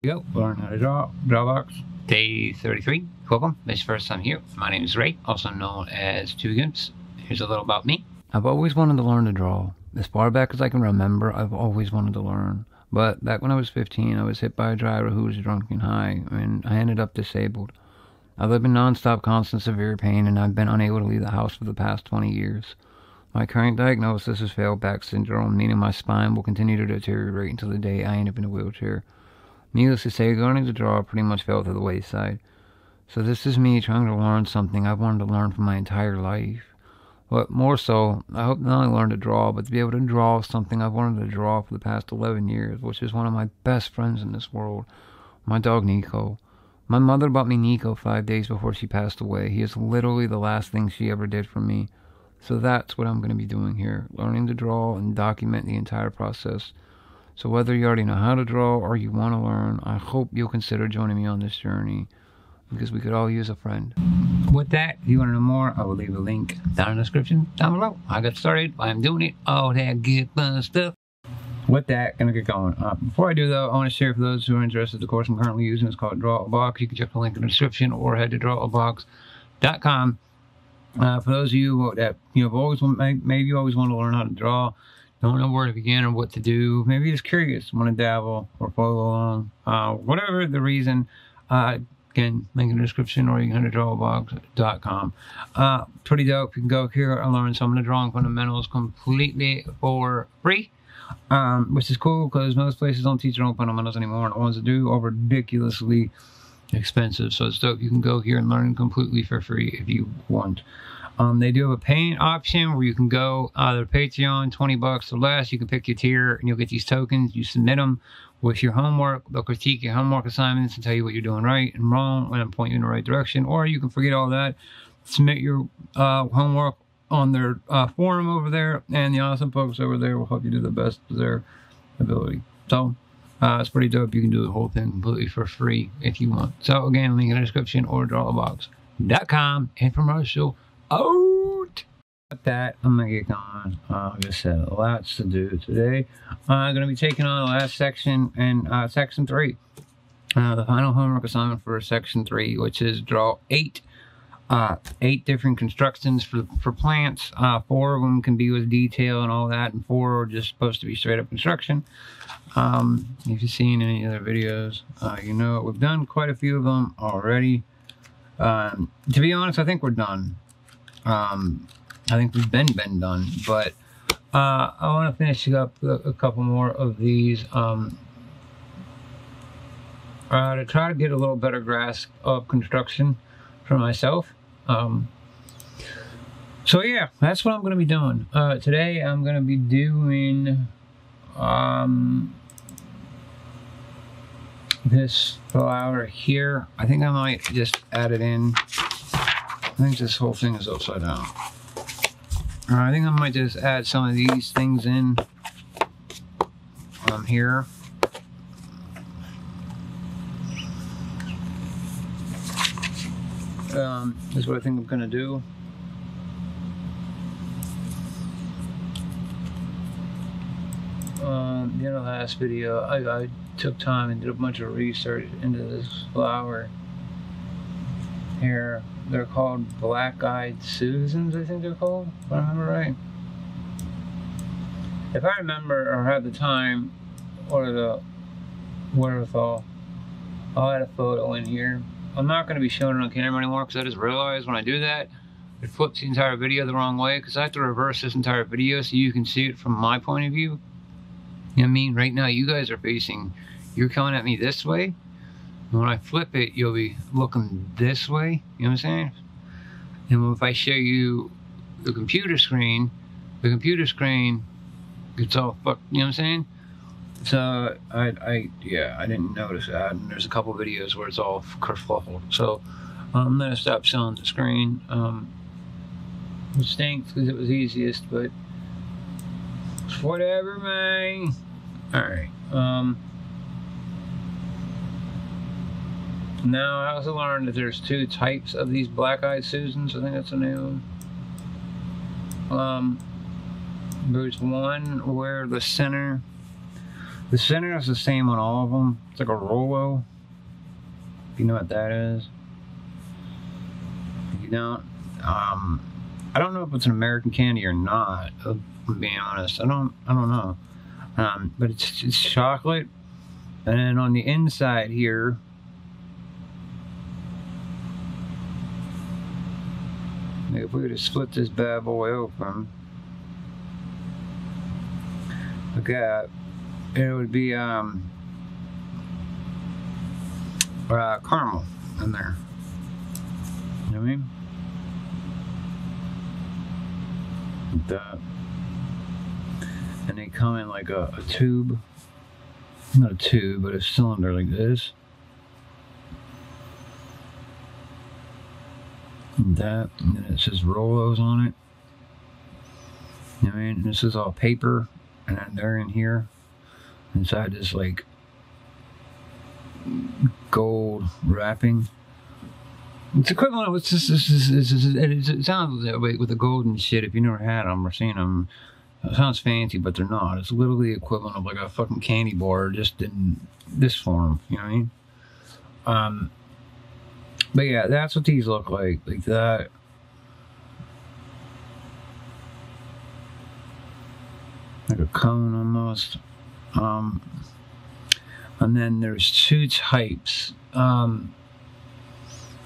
Here we go. Learn how to draw. Drawbox. Day 33. Welcome. This is your first time here. My name is Ray, also known as Two Gimps. Here's a little about me. I've always wanted to learn to draw. As far back as I can remember, I've always wanted to learn. But back when I was 15, I was hit by a driver who was drunk and high, and I ended up disabled. I live in nonstop, constant, severe pain, and I've been unable to leave the house for the past 20 years. My current diagnosis is failed back syndrome, meaning my spine will continue to deteriorate until the day I end up in a wheelchair. Needless to say, learning to draw pretty much fell to the wayside. So this is me trying to learn something I've wanted to learn for my entire life. But more so, I hope not only learn to draw, but to be able to draw something I've wanted to draw for the past 11 years, which is one of my best friends in this world, my dog Nico. My mother bought me Nico five days before she passed away. He is literally the last thing she ever did for me. So that's what I'm going to be doing here, learning to draw and document the entire process. So whether you already know how to draw or you want to learn, I hope you'll consider joining me on this journey because we could all use a friend. With that, if you want to know more, I will leave a link down in the description down below. I got started, I'm doing it, all that good fun stuff. With that, gonna get going. Uh, before I do though, I want to share for those who are interested, the course I'm currently using is called Draw a Box. You can check the link in the description or head to drawabox.com. Uh, for those of you that you know, always maybe you always want to learn how to draw, don't know where to begin or what to do, maybe just curious, want to dabble or follow along, uh, whatever the reason, uh, again, link in the description or you can go to drawabox.com. Uh, pretty dope. You can go here and learn some of the drawing fundamentals completely for free. Um, which is cool because most places don't teach drawing fundamentals anymore, and the ones that do are ridiculously expensive. So it's dope. You can go here and learn completely for free if you want. Um, they do have a paying option where you can go either Patreon, 20 bucks or less. You can pick your tier and you'll get these tokens. You submit them with your homework. They'll critique your homework assignments and tell you what you're doing right and wrong and point you in the right direction. Or you can forget all that, submit your uh, homework on their uh, forum over there, and the awesome folks over there will help you do the best of their ability. So uh, it's pretty dope. You can do the whole thing completely for free if you want. So again, link in the description or drawabox.com. Infomercial out. With that, I'm gonna get going. Uh, like I said, lots to do today. Uh, I'm gonna be taking on the last section and uh, section three. Uh, the final homework assignment for section three, which is draw eight uh, eight different constructions for for plants. Uh, four of them can be with detail and all that, and four are just supposed to be straight up construction. Um, if you've seen any other videos, uh, you know we've done quite a few of them already. Um, to be honest, I think we're done. Um, I think we've been been done, but uh, I want to finish up a, couple more of these um, uh, to try to get a little better grasp of construction for myself. Um, so yeah, that's what I'm going to be doing. Uh, today I'm going to be doing um, this flower here. I think I might just add it in. I think this whole thing is upside down. I think I might just add some of these things in um, here. um, is what I think I'm going to do. Um, the other last video, I, I took time and did a bunch of research into this flower here. They're called Black-Eyed Susans, I think they're called, if I remember right. If I remember or have the time or the wherewithal, I'll add a photo in here. I'm not going to be showing it on camera anymore because I just realized when I do that, it flips the entire video the wrong way because I have to reverse this entire video so you can see it from my point of view. You know I mean? Right now, you guys are facing, you're coming at me this way. When I flip it, you'll be looking this way. You know what I'm saying? And if I show you the computer screen, the computer screen it's all fucked, you know what I'm saying? So I, I, yeah, I didn't notice that. And there's a couple videos where it's all kerfluffled. So I'm gonna stop showing the screen. Um, it stinks because it was easiest, but whatever, man. All right. Um. Now I also learned that there's two types of these black-eyed Susans. I think that's a new. Um, there's one where the center The center is the same on all of them. It's like a Rolo. If you know what that is. If you don't, um, I don't know if it's an American candy or not. I'm being honest. I don't. I don't know. Um, but it's it's chocolate, and then on the inside here. If we were to split this bad boy open, look at it would be um uh, caramel in there. You know what I mean? That. And they come in like a, a tube. Not a tube, but a cylinder like this. That, and it says Rolos on it. I mean? This is all paper, and they're in here inside this like gold wrapping. It's equivalent. It's just, it's just, it's just, it sounds with the golden shit. If you never had them or seen them, it sounds fancy, but they're not. It's literally equivalent of like a fucking candy bar, just in this form. You know what I mean? Um. But yeah, that's what these look like. Like that. Like a cone almost. Um, and then there's two types. Um,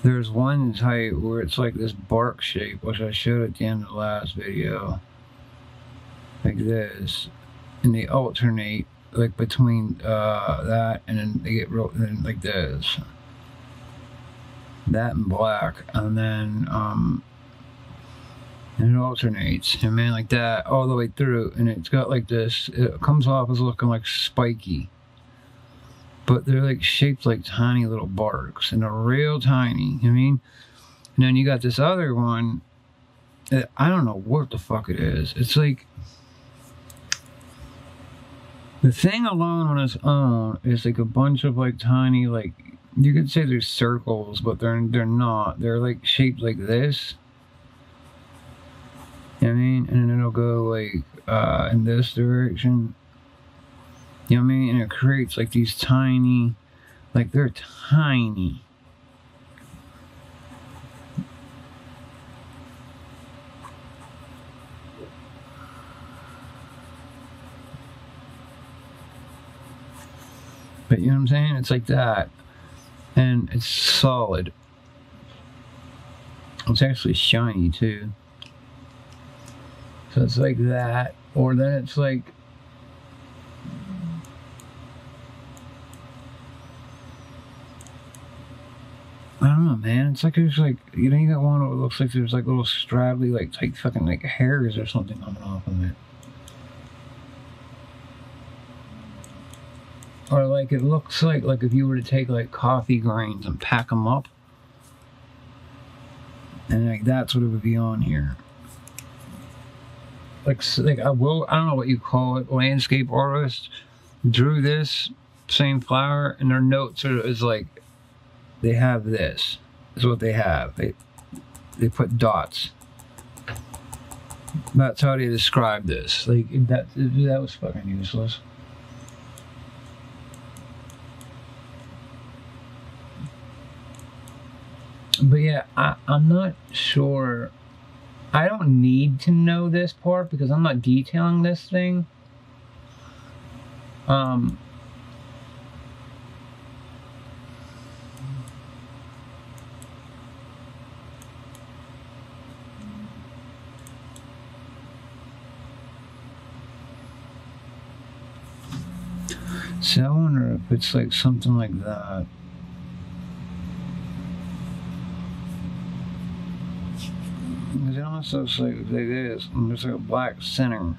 there's one type where it's like this bark shape, which I showed at the end of the last video. Like this. And they alternate like between uh, that and then they get real, then like this. That and black. And then um, and it alternates. And man like that all the way through and it's got like this it comes off as looking like spiky. But they're like shaped like tiny little barks and they're real tiny I mean? And then you got this other one that I don't know what the fuck it is. It's like the thing alone on its own is like a bunch of like tiny like you could say they're circles but they're they're not they're like shaped like this you know I mean? And then it'll go like uh, in this direction. You know what I mean? And it creates like these tiny, like they're tiny. But you know what I'm saying? It's like that. And it's solid. It's actually shiny too. So it's like that, or then it's like I don't know, man. It's like there's like you know you got one that looks like there's like little straggly like tight fucking like hairs or something coming off of it. Or like it looks like like if you were to take like coffee grains and pack them up, and like that's what it would be on here. Like like I will I don't know what you call it landscape artist drew this same flower and their notes are is like they have this is what they have. They they put dots. That's how they describe this. Like that that was fucking useless but yeah I, I'm not sure I don't need to know this part because I'm not detailing this thing. Um, so I wonder if it's like something like that. It almost looks like it is. There's a black center.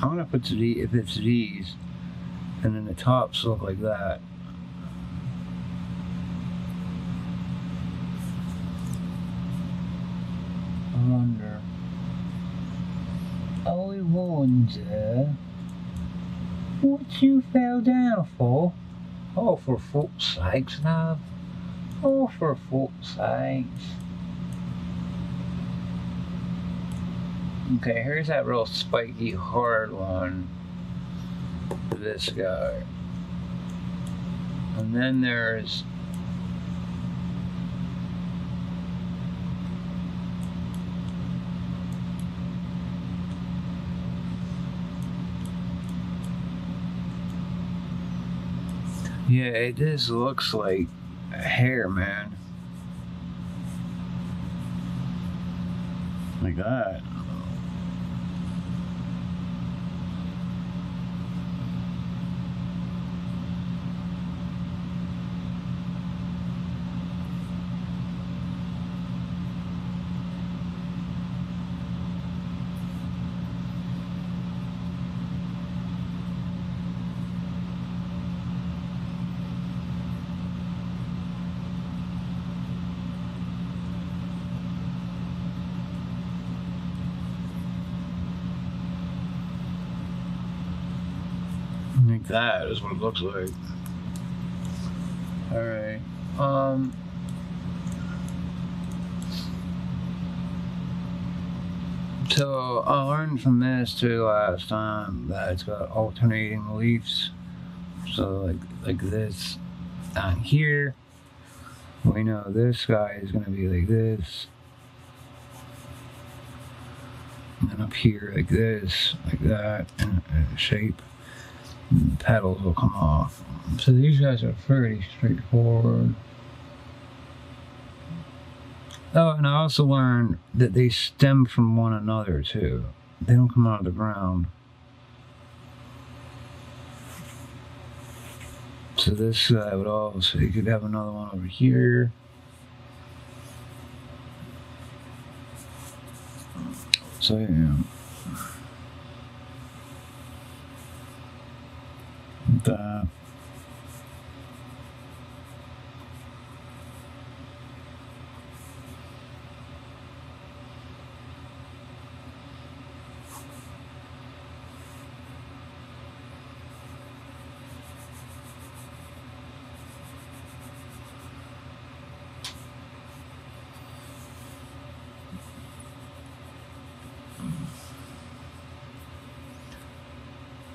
I wonder if it's, the, if it's these, and then the tops look like that. I wonder. I wonder what you fell down for. Oh, for fuck's sakes, Nav. Oh, for fuck's sakes. Okay, here's that real spiky hard one. This guy. And then there's Yeah, it just looks like hair, man. Like that. Like that is what it looks like. Alright. Um So I learned from this too last time that it's got alternating leaves. So like like this down here. We know this guy is gonna be like this. And then up here like this, like that, shape petals will come off. So these guys are pretty straightforward. Oh, and I also learned that they stem from one another too. They don't come out of the ground. So this guy would also, you could have another one over here. So yeah. That.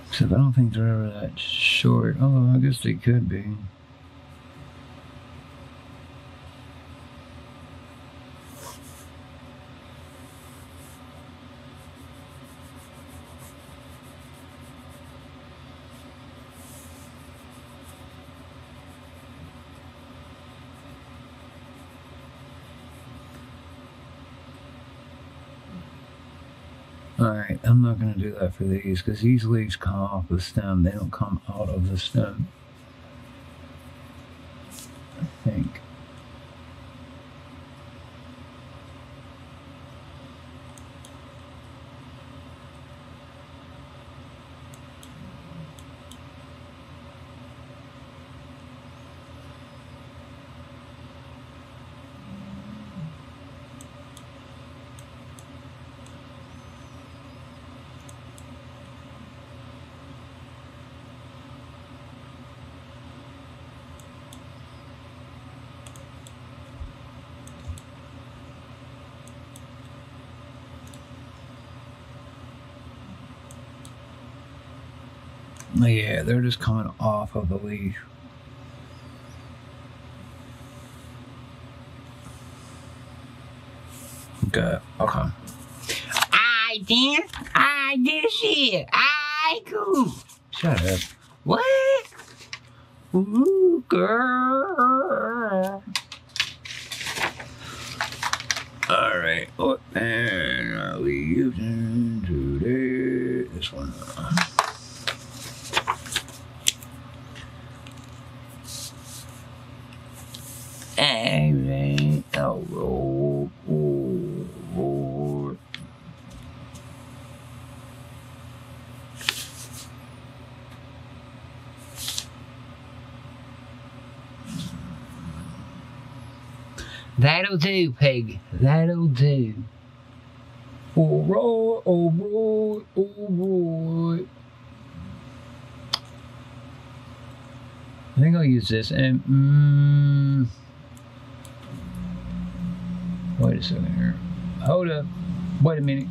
Except I don't think they're ever that short. Although I guess they could be. Alright, I'm not going to do that for these because these leaves come off the stem. They don't come out of the stem. I think. Yeah, they're just coming off of the leash. Okay, okay. I did. I did shit. I cool. Shut up. What? Ooh, girl. Alright, what and are we using today? This one. Alright. Oh, roll. Oh, roll. That'll do, pig. That'll do. Alright, alright, alright. I think I'll use this and mm, wait a second here. Hold up. Wait a minute.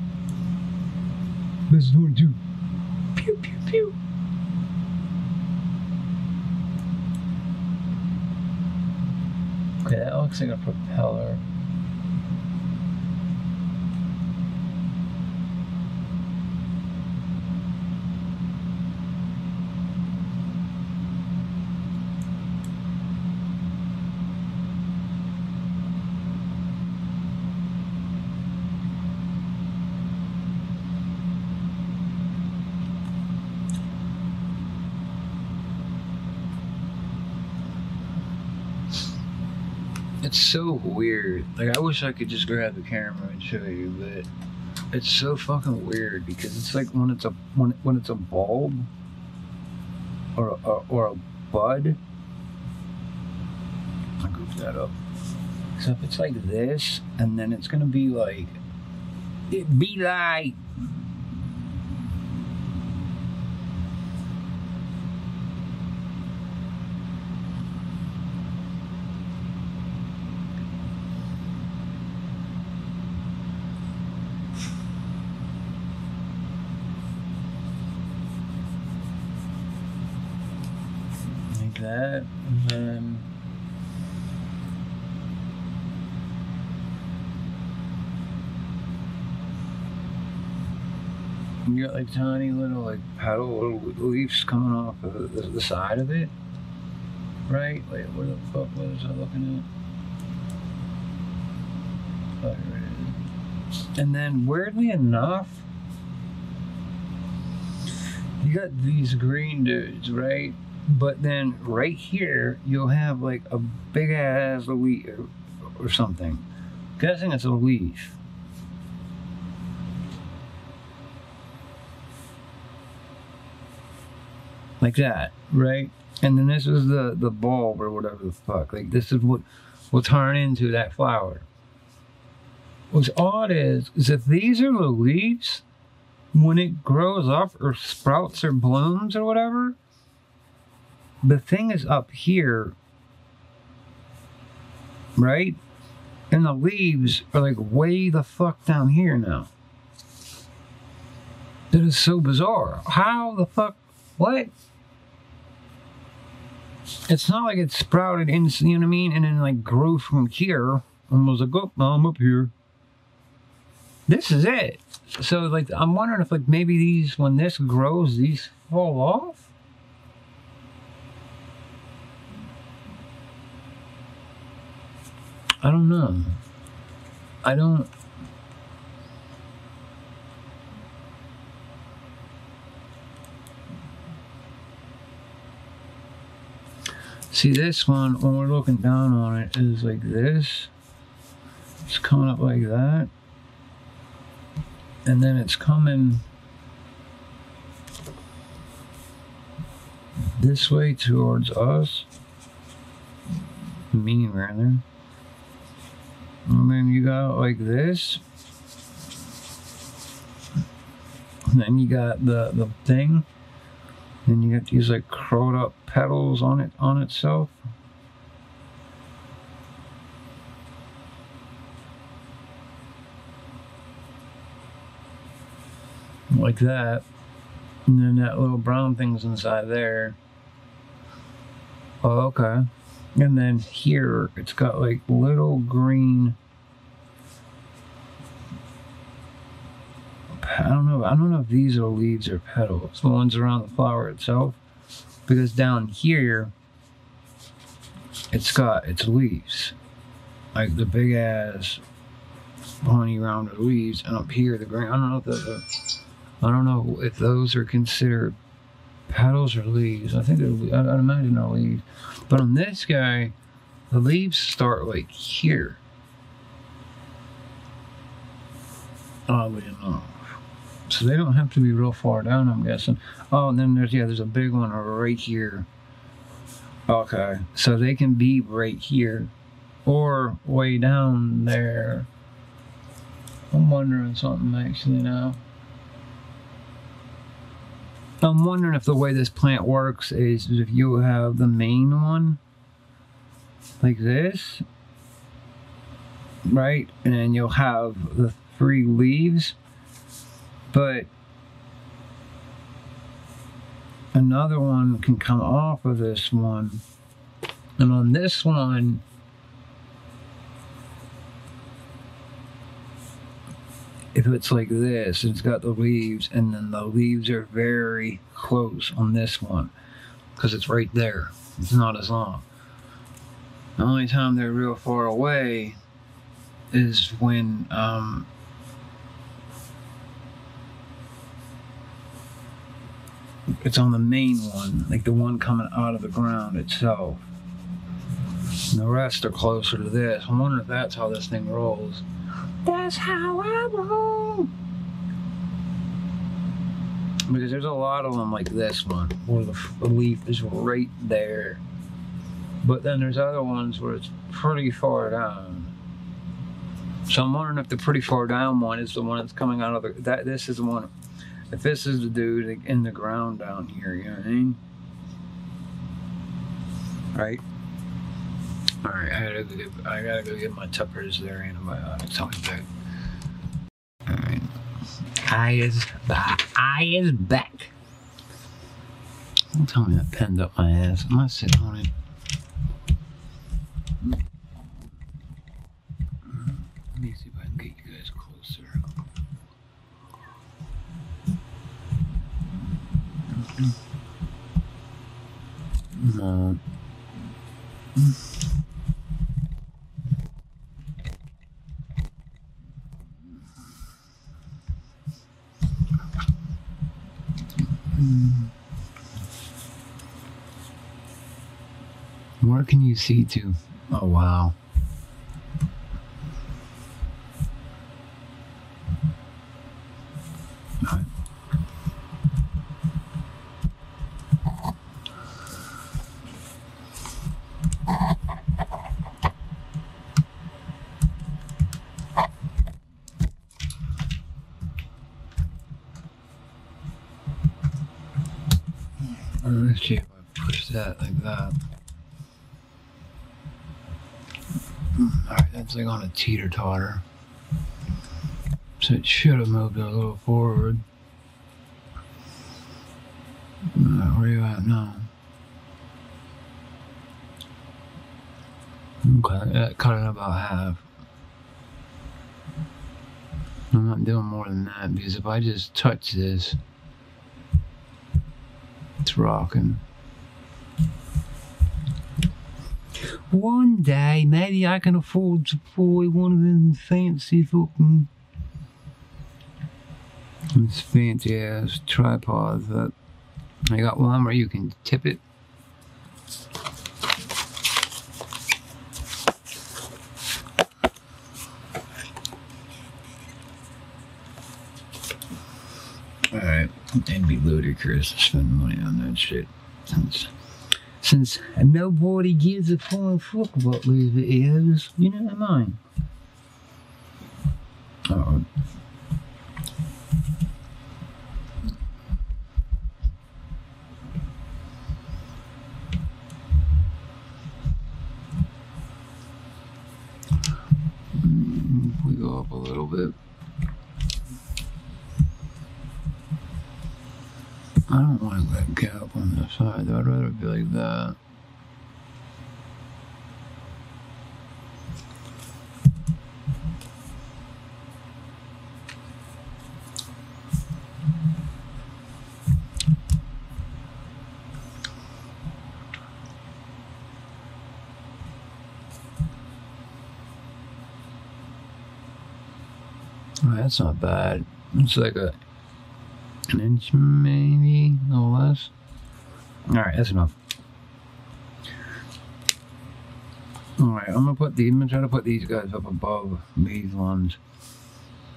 This is Business 22. Pew, pew, pew. Like a propeller. It's so weird. Like I wish I could just grab the camera and show you, but it's so fucking weird because it's like when it's a when when it's a bulb or a, or a bud. I goofed that up. Except it's like this, and then it's gonna be like it be like that, and then. You got like tiny little like petal little leaves coming off of the, the side of it, right? Wait, where the fuck was I looking at? And then weirdly enough, you got these green dudes, right? But then right here, you'll have like a big ass leaf or, or something. Guessing it's a leaf. Like that, right? And then this is the the bulb or whatever the fuck. Like this is what will turn into that flower. What's odd is, is if these are the leaves, when it grows up or sprouts or blooms or whatever, the thing is up here, right? And the leaves are like way the fuck down here now. That is so bizarre. How the fuck? What? It's not like it sprouted in, you know what I mean? And then like grew from here and was like, oh, I'm up here. This is it. So like, I'm wondering if like maybe these, when this grows, these fall off? I don't know. I don't. See, this one, when we're looking down on it, is like this. It's coming up like that. And then it's coming this way towards us. Me, rather. And then you got like this. And then you got the, the thing. Then you got these like curled up petals on it on itself. Like that. And then that little brown thing's inside there. Oh, okay. And then here, it's got like little green. I don't know. I don't know if these are leaves or petals. The ones around the flower itself, because down here, it's got its leaves, like the big ass honey rounded leaves, and up here the green. I don't know if the, I don't know if those are considered petals or leaves. I think they're. I, I imagine they're leaves. But on this guy, the leaves start like here. Oddly enough. So they don't have to be real far down, I'm guessing. Oh, and then there's, yeah, there's a big one right here. Okay. So they can be right here or way down there. I'm wondering something actually now. I'm wondering if the way this plant works is if you have the main one like this, right? And then you'll have the three leaves, but another one can come off of this one. And on this one, if it's like this, it's got the leaves, and then the leaves are very close on this one because it's right there. It's not as long. The only time they're real far away is when um, it's on the main one, like the one coming out of the ground itself. And the rest are closer to this. I wonder if that's how this thing rolls. That's how I roll. Because there's a lot of them like this one, where the, the leaf is right there. But then there's other ones where it's pretty far down. So I'm wondering if the pretty far down one is the one that's coming out of the. That this is the one. If this is the dude in the ground down here, you know what I mean? Right. All right, I gotta go get, I gotta go get my Tuppers their antibiotics. Uh, I'll be back. All right. I is back. I is back. Don't tell me that pen's up my ass. I'm sit on it. Let me see if I can get you guys closer. No. Where can you see to? Oh wow. If I push that like that. Alright, that's like on a teeter totter. So it should have moved a little forward. Uh, where you at now? Okay, that cut it about half. I'm not doing more than that because if I just touch this, it's rocking. One day, maybe I can afford to buy one of them fancy fucking. This fancy ass tripods that I got one where you can tip it. It'd be ludicrous to spend money on that shit. Since since nobody gives a flying fuck about these videos, you know what I mean? Oh. Mm, We go up a little bit. I don't like that gap on the side. I'd rather be like that. That's not bad. It's like a an inch maybe, little less. Alright, that's enough. Alright, I'm gonna put the I'm gonna try to put these guys up above these ones.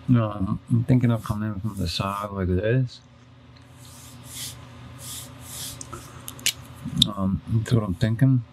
No, I'm thinking of coming in from the side like this. Um, that's what I'm thinking.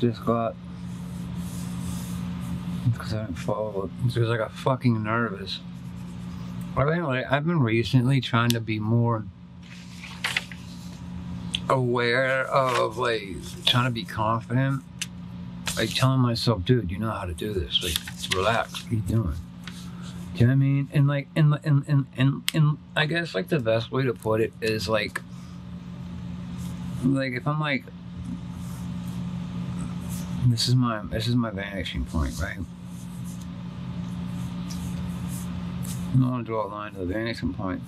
Flat got? Because I didn't follow it. Because I got fucking nervous. But anyway, I've been recently trying to be more aware of like trying to be confident. Like telling myself, dude, you know how to do this. Like, relax. What are you doing? Do you know what I mean? And like, and and and and, and I guess like the best way to put it is like, like if I'm like, this is my this is my vanishing point, right? I want to draw a line to the vanishing point.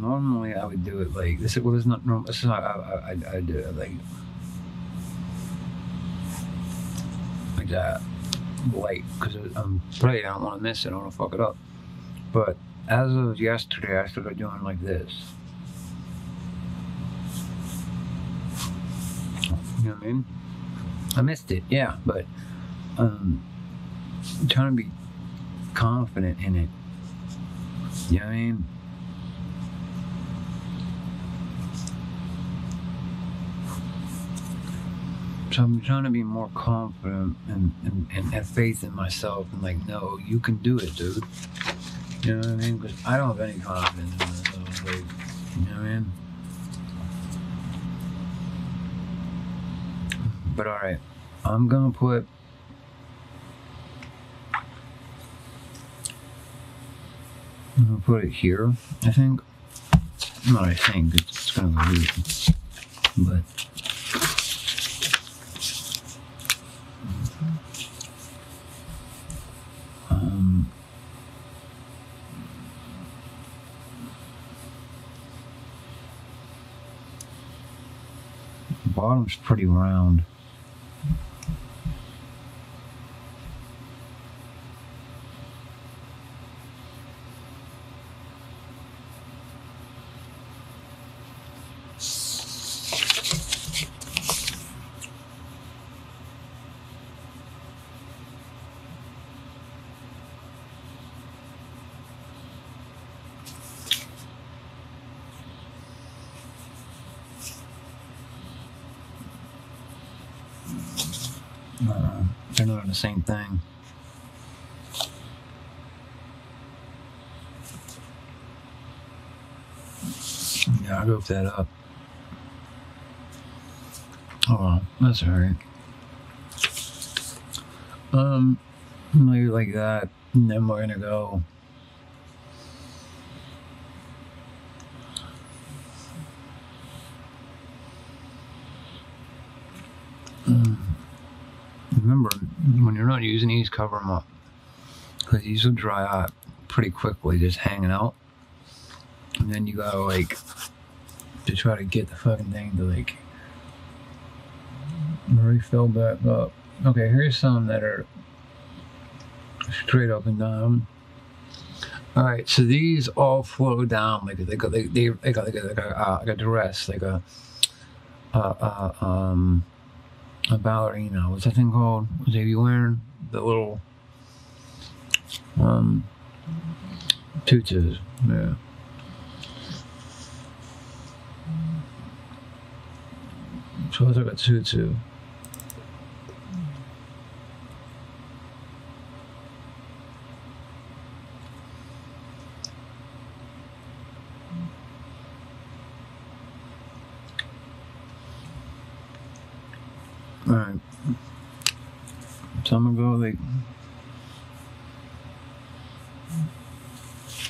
Normally, I would do it like this. Well, is not normal. This is how I, I, I, do it like like that, light because I'm um, afraid I don't want to miss it. I don't want to fuck it up. But as of yesterday, I started doing like this. You know what I mean? I missed it, yeah, but um, I'm trying to be confident in it. You know what I mean? So I'm trying to be more confident and, and, and have faith in myself and like, no, you can do it, dude. You know what I mean? Because I don't have any confidence in myself. Like, you know what I mean? But alright, I'm gonna put I'm gonna put it here, I think. Not I think, it's, it's kind of weird. But um bottom's pretty round. Uh, they're not the same thing. Yeah, I'll go hooked that up. Oh, that's alright. Um, maybe like that, and then we're gonna go. Mm. Remember, when these, cover them up. Because these will dry out pretty quickly, just hanging out. And then you gotta, like, to try to get the fucking thing to, like, refill back up. Okay, here's some that are straight up and down. All right, so these all flow down like they got they they, they got like a like a, uh, like a dress, like a uh, uh, um a ballerina. What's that thing called? They be wearing the little um tutus? Yeah. So it's like a tutu. Alright. So I'm gonna go like.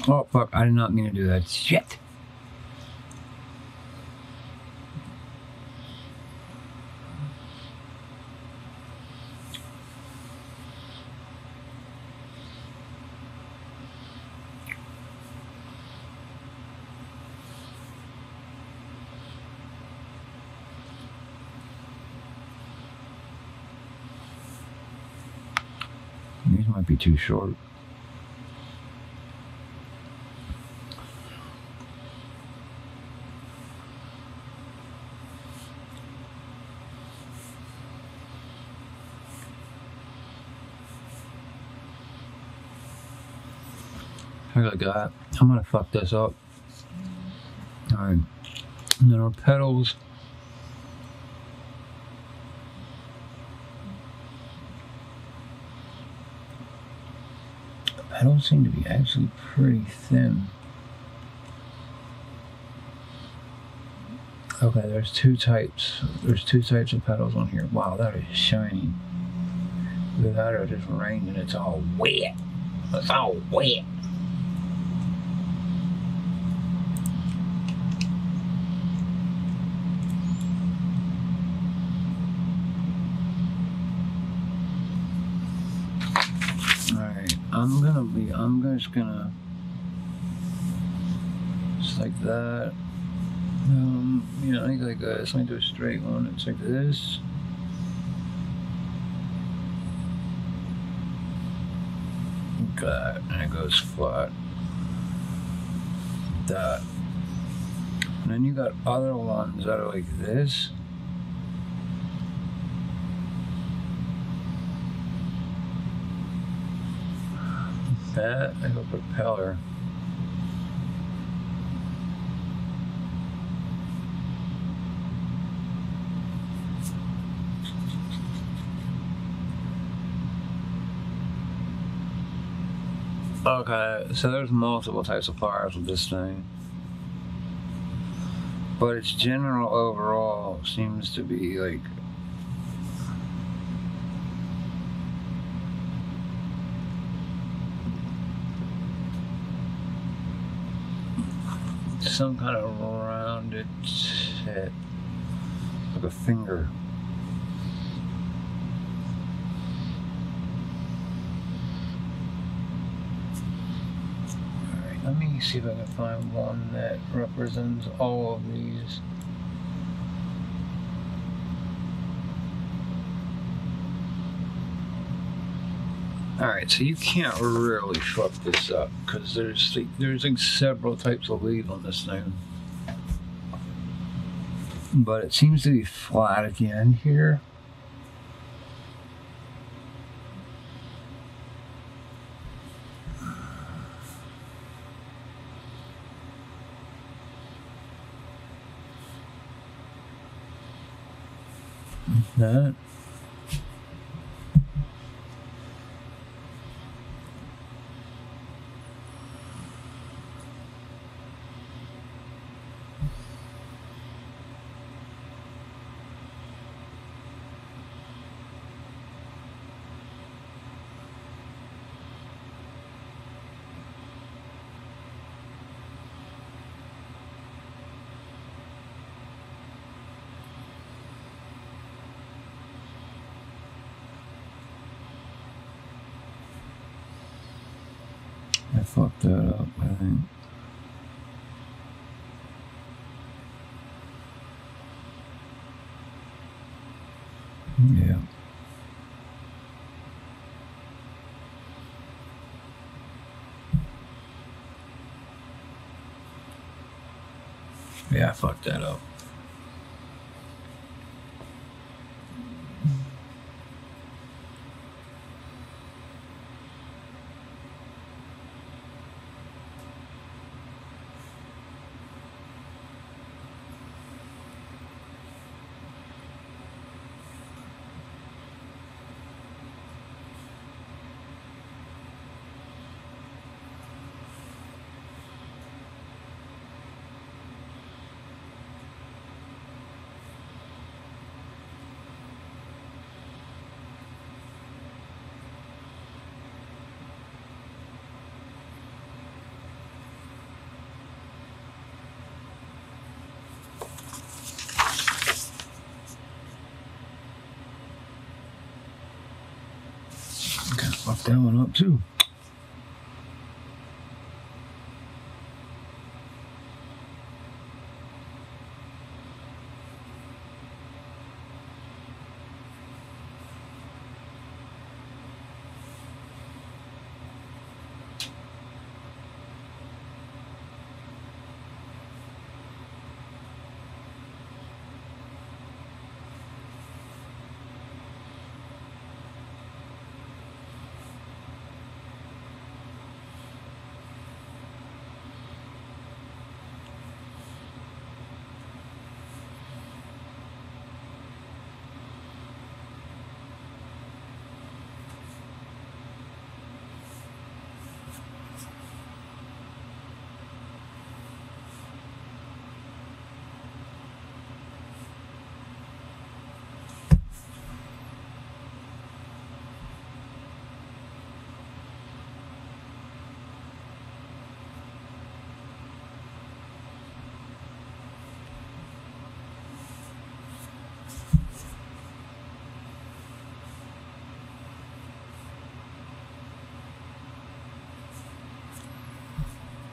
Oh fuck! I did not mean to do that. Shit. These might be too short. I got. I'm gonna fuck this up. Alright. And then our petals. Petals seem to be actually pretty thin. Okay, there's two types. There's two types of petals on here. Wow, that is shiny. Look at it just rained and it's all wet. It's all wet. I'm just gonna, just like that. Um, you know, I think like. Let me do a straight one. It's like this. That, and it goes flat. That. And then you got other ones that are like this. That, like a propeller. Okay, so there's multiple types of fires with this thing. But its general overall seems to be like some kind of rounded tip, like a finger. Alright, let me see if I can find one that represents all of these. Alright, so you can't really fuck this up because there's there's like several types of lead on this thing. But it seems to be flat again here. That. I fucked that up, I think. Yeah. Yeah, I fucked that up. Okay, fuck that one up too.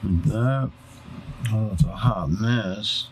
That. Oh, it's a hot mess.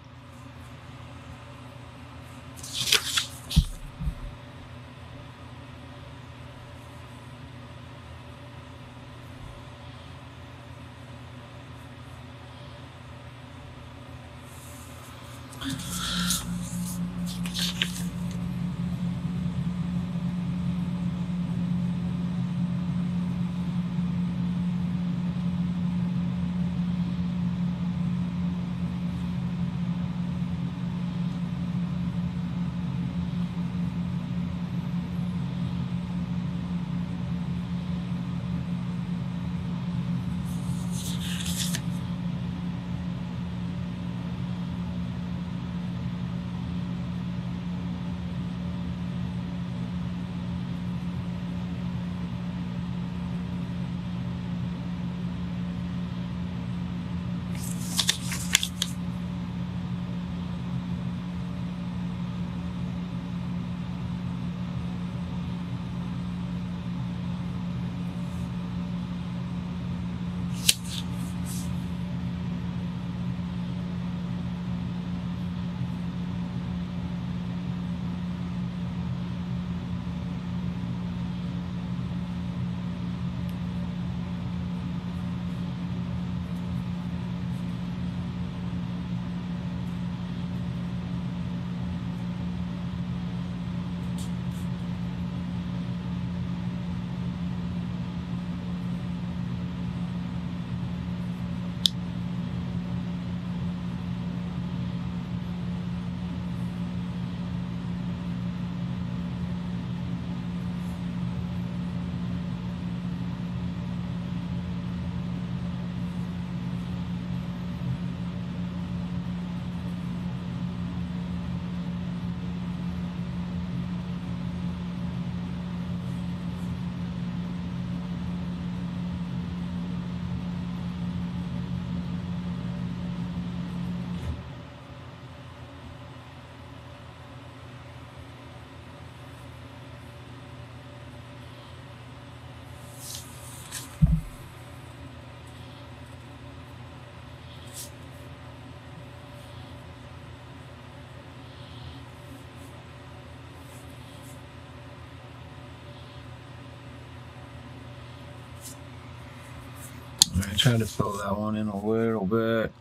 I tried to fill that one in a little bit.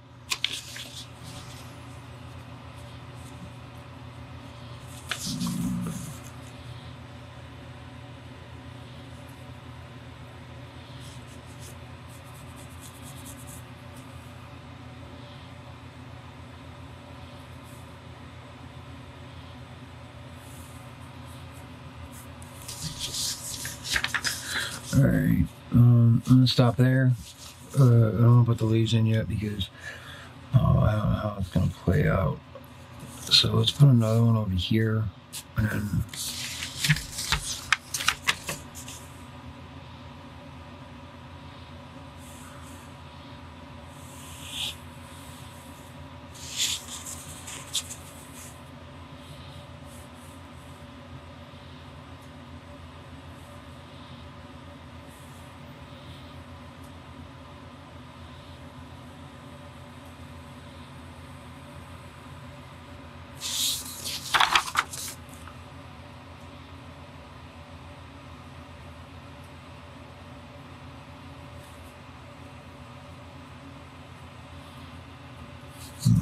All right, um, I'm gonna stop there. Uh, I don't to put the leaves in yet because uh, I don't know how it's gonna play out. So let's put another one over here, and then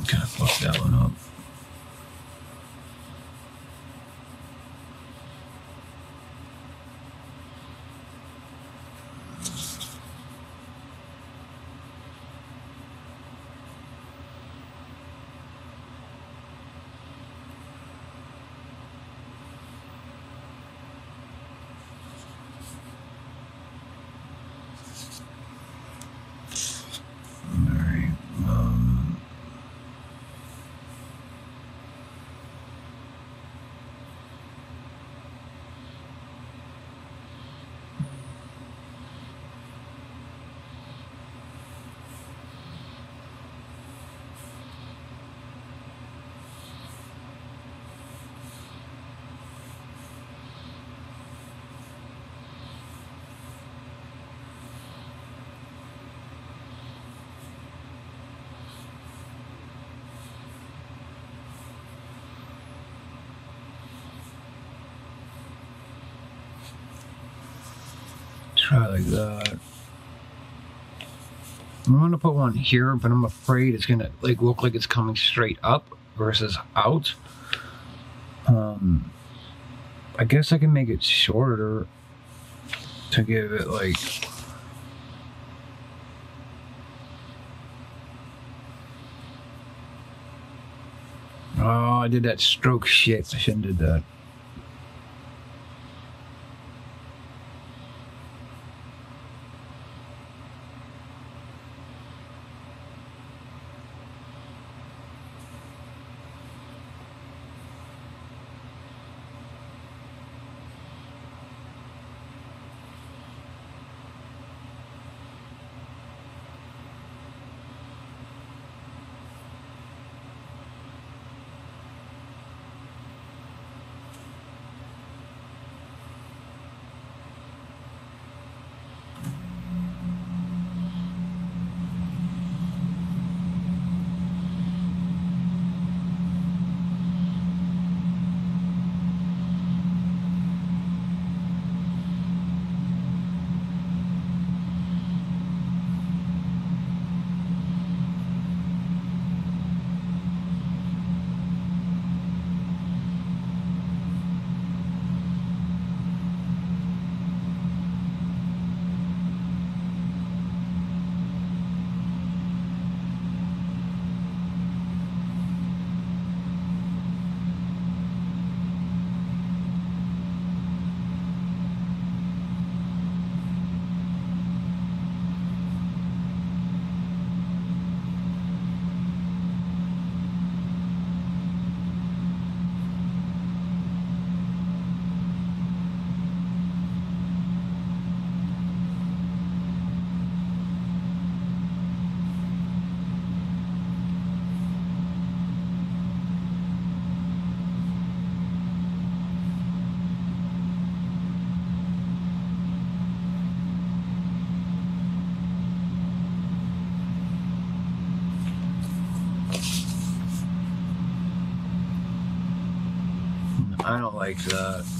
kind of fuck that one up. All right. Um, try like that. I'm gonna put one here, but I'm afraid it's gonna like look like it's coming straight up versus out. Um, I guess I can make it shorter to give it like. Oh, I did that stroke shit. I shouldn't have did that. Like that.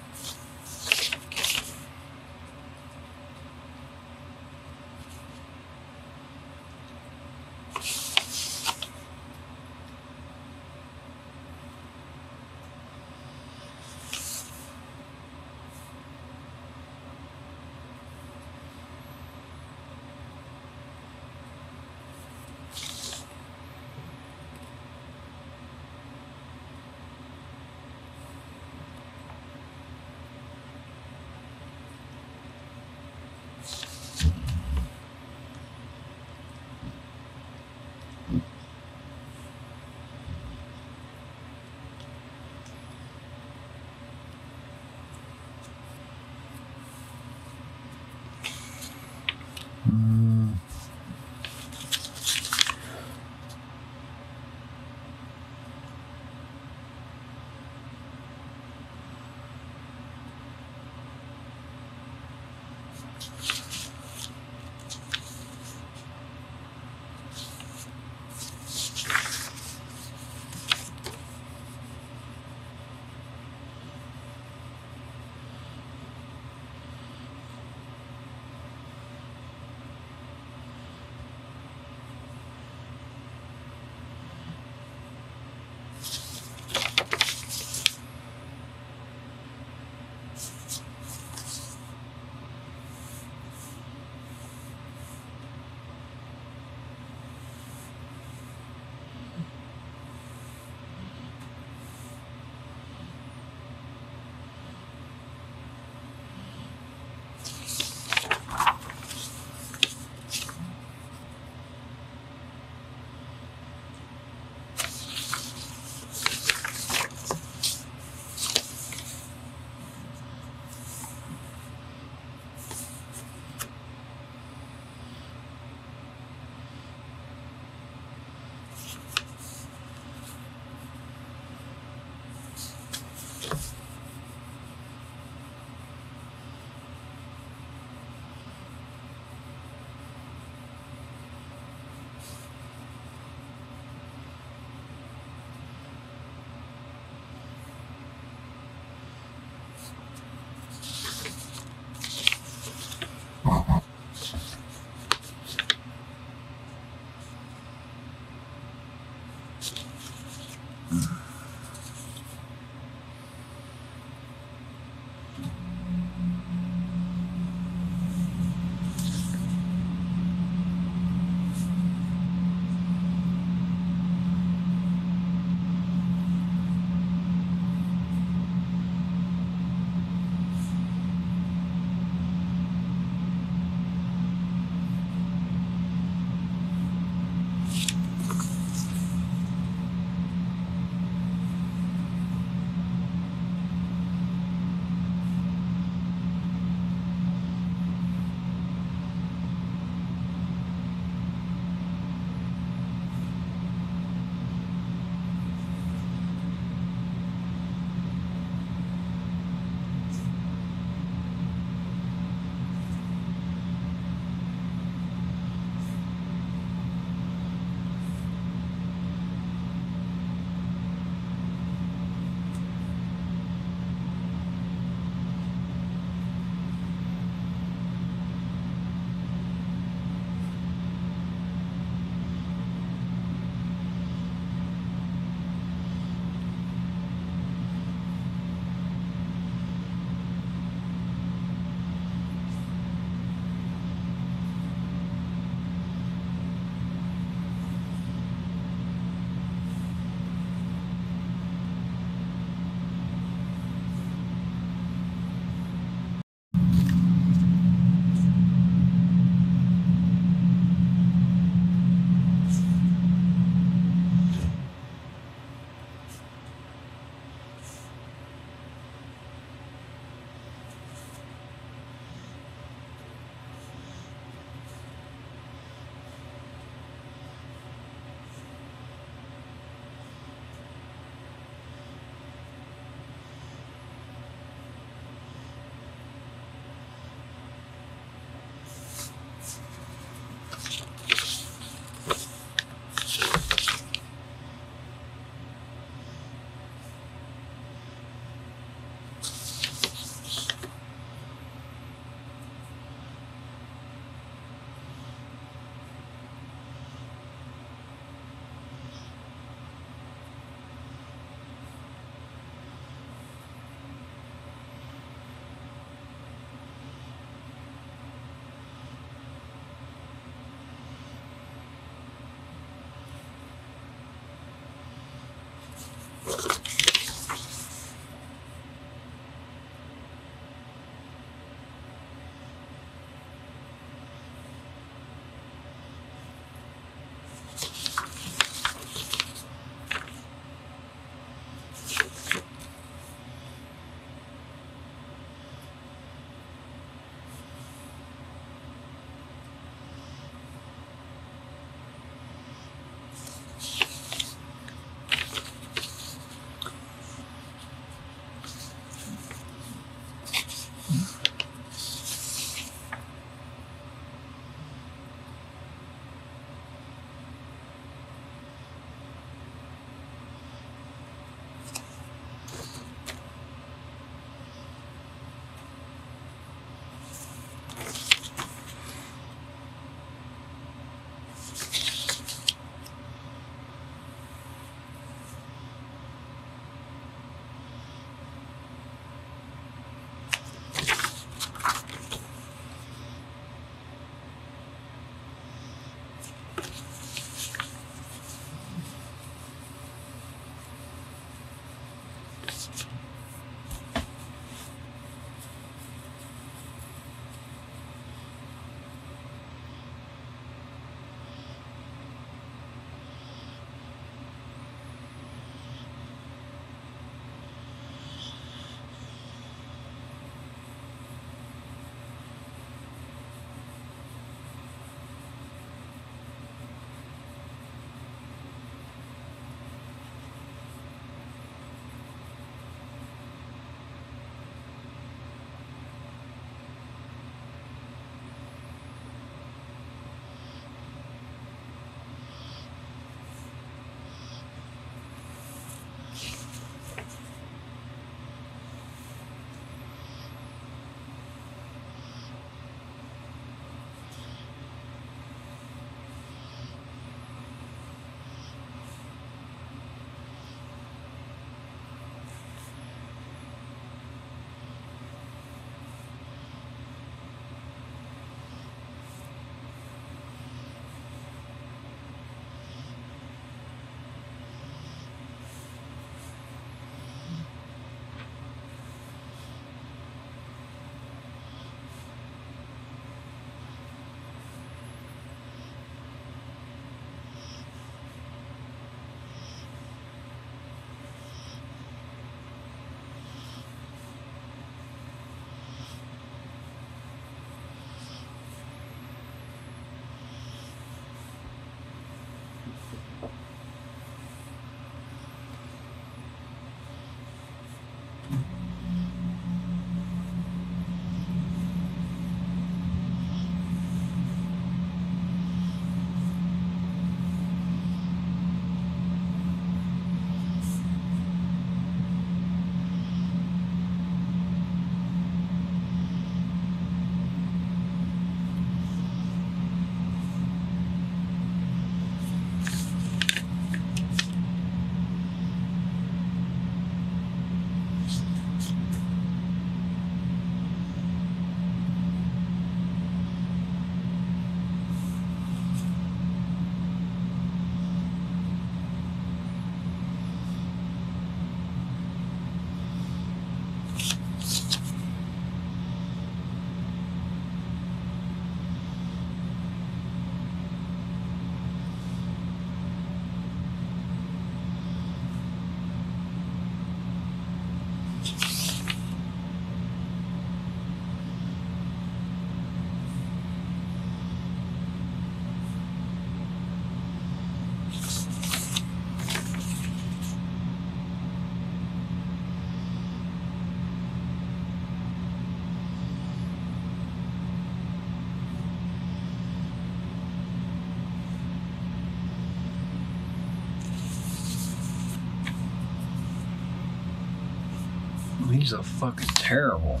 These are fucking terrible.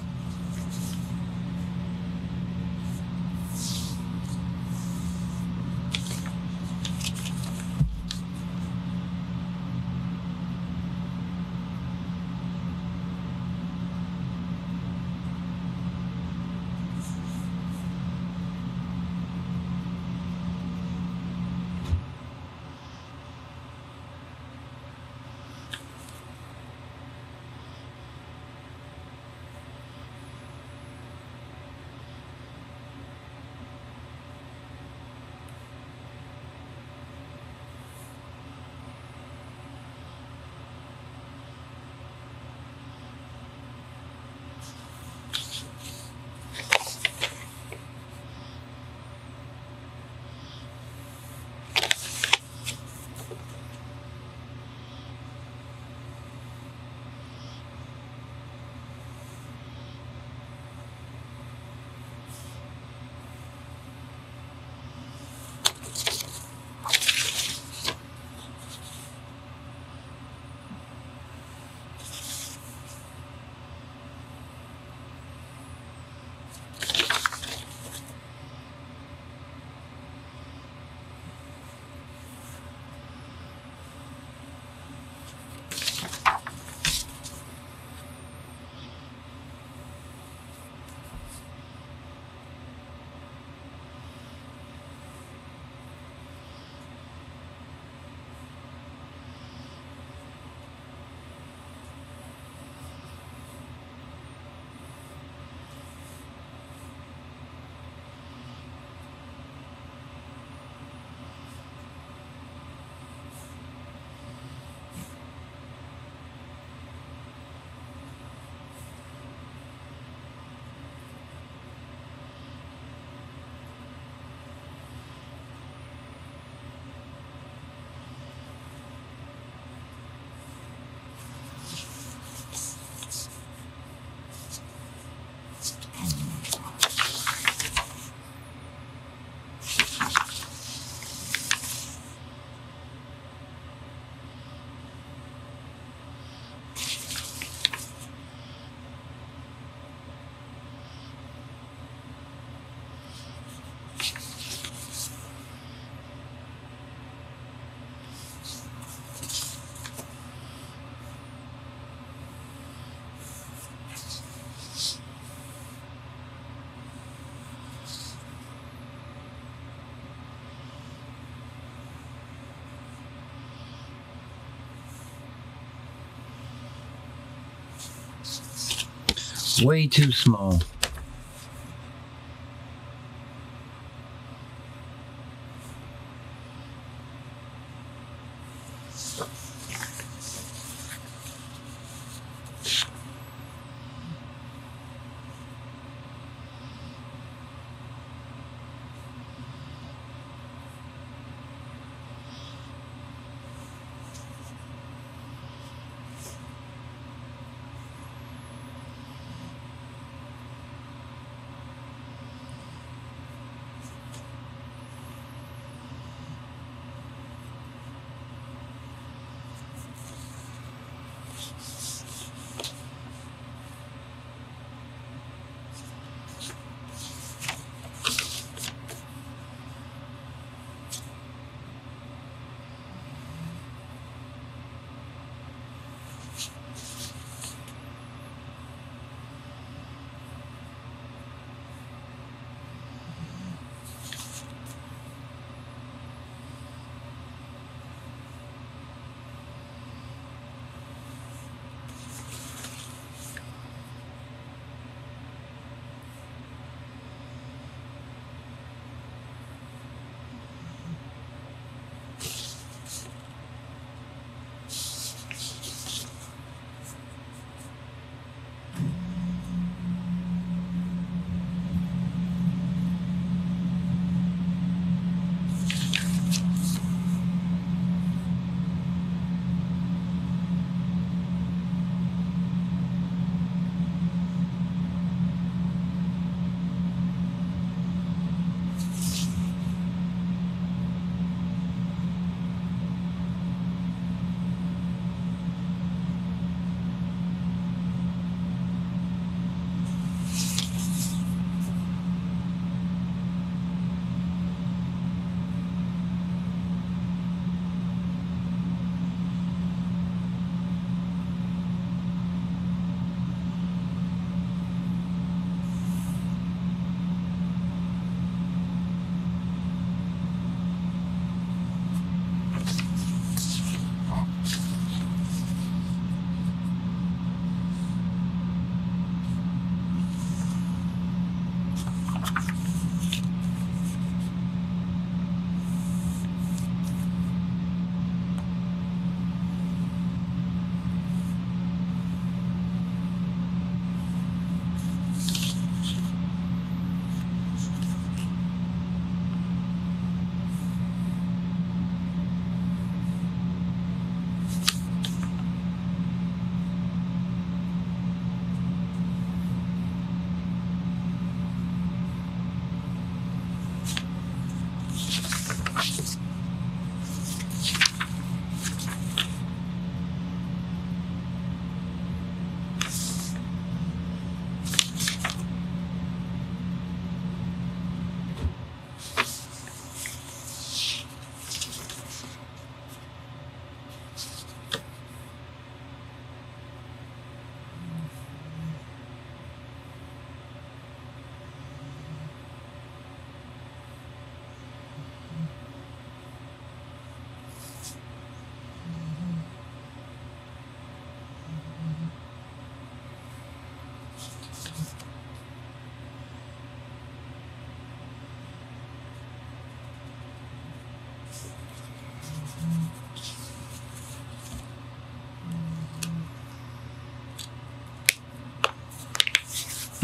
Way too small.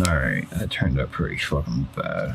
Alright, that turned out pretty fucking bad.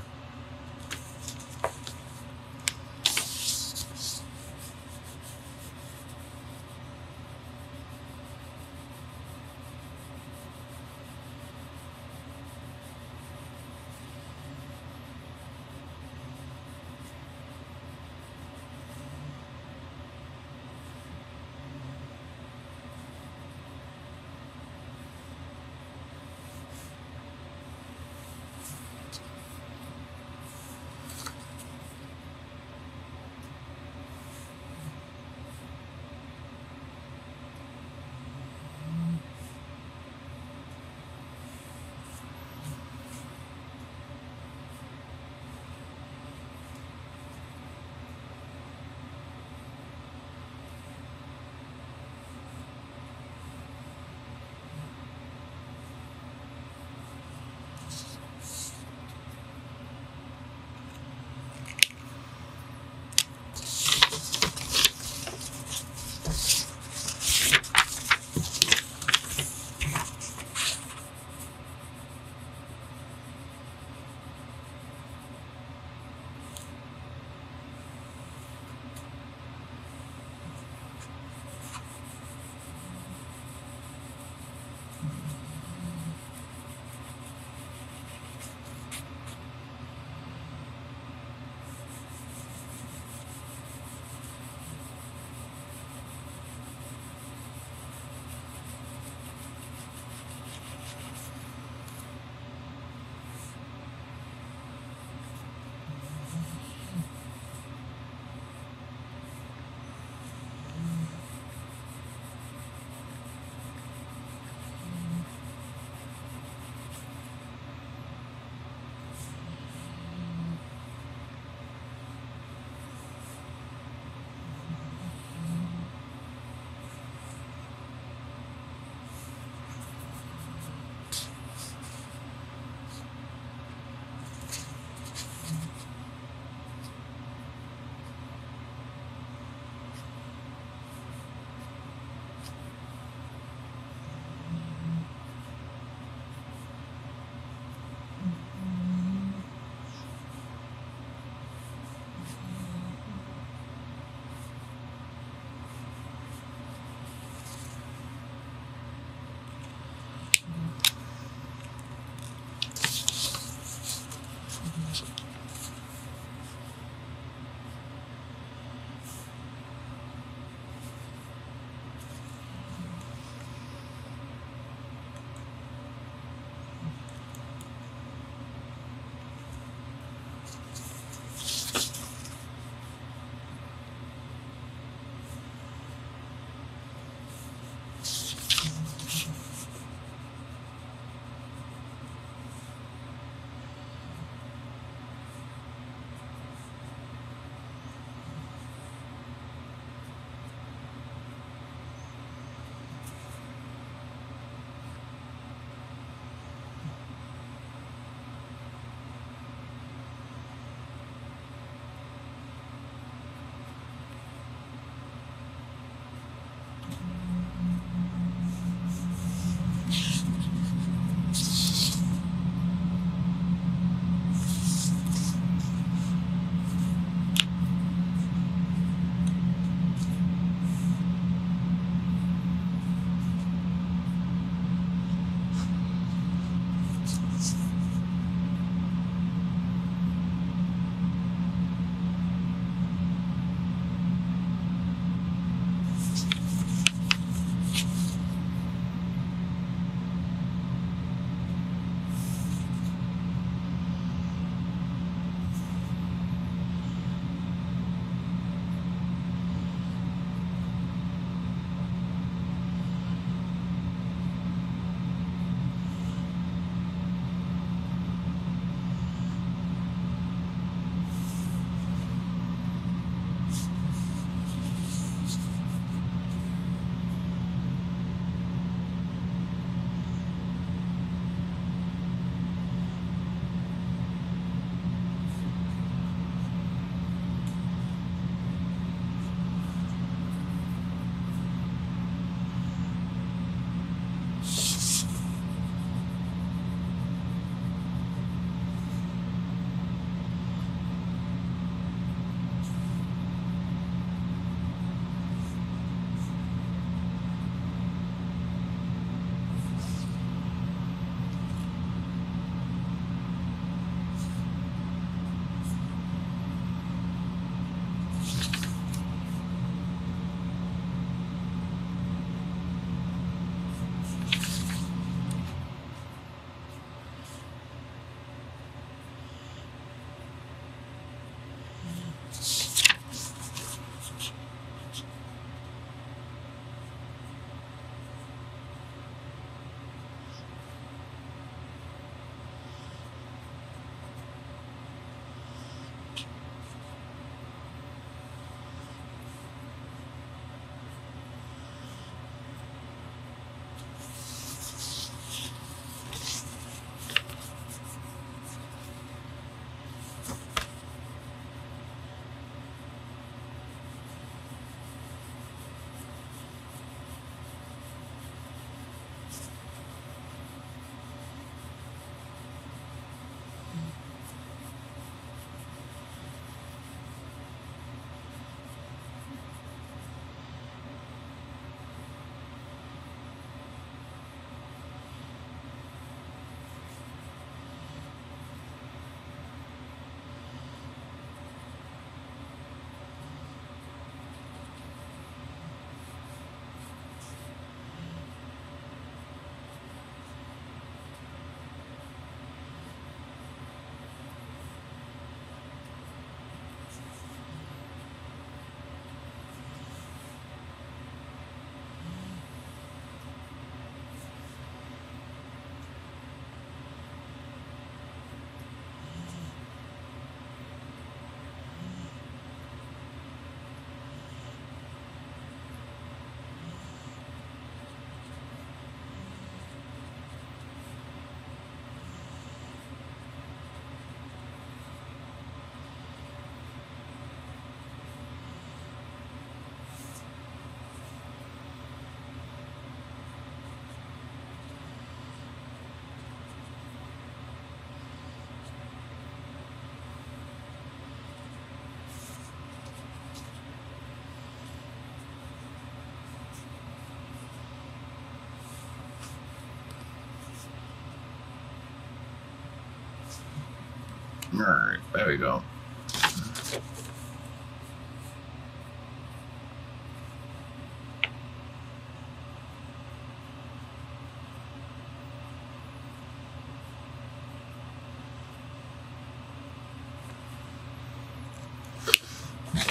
Alright, there we go.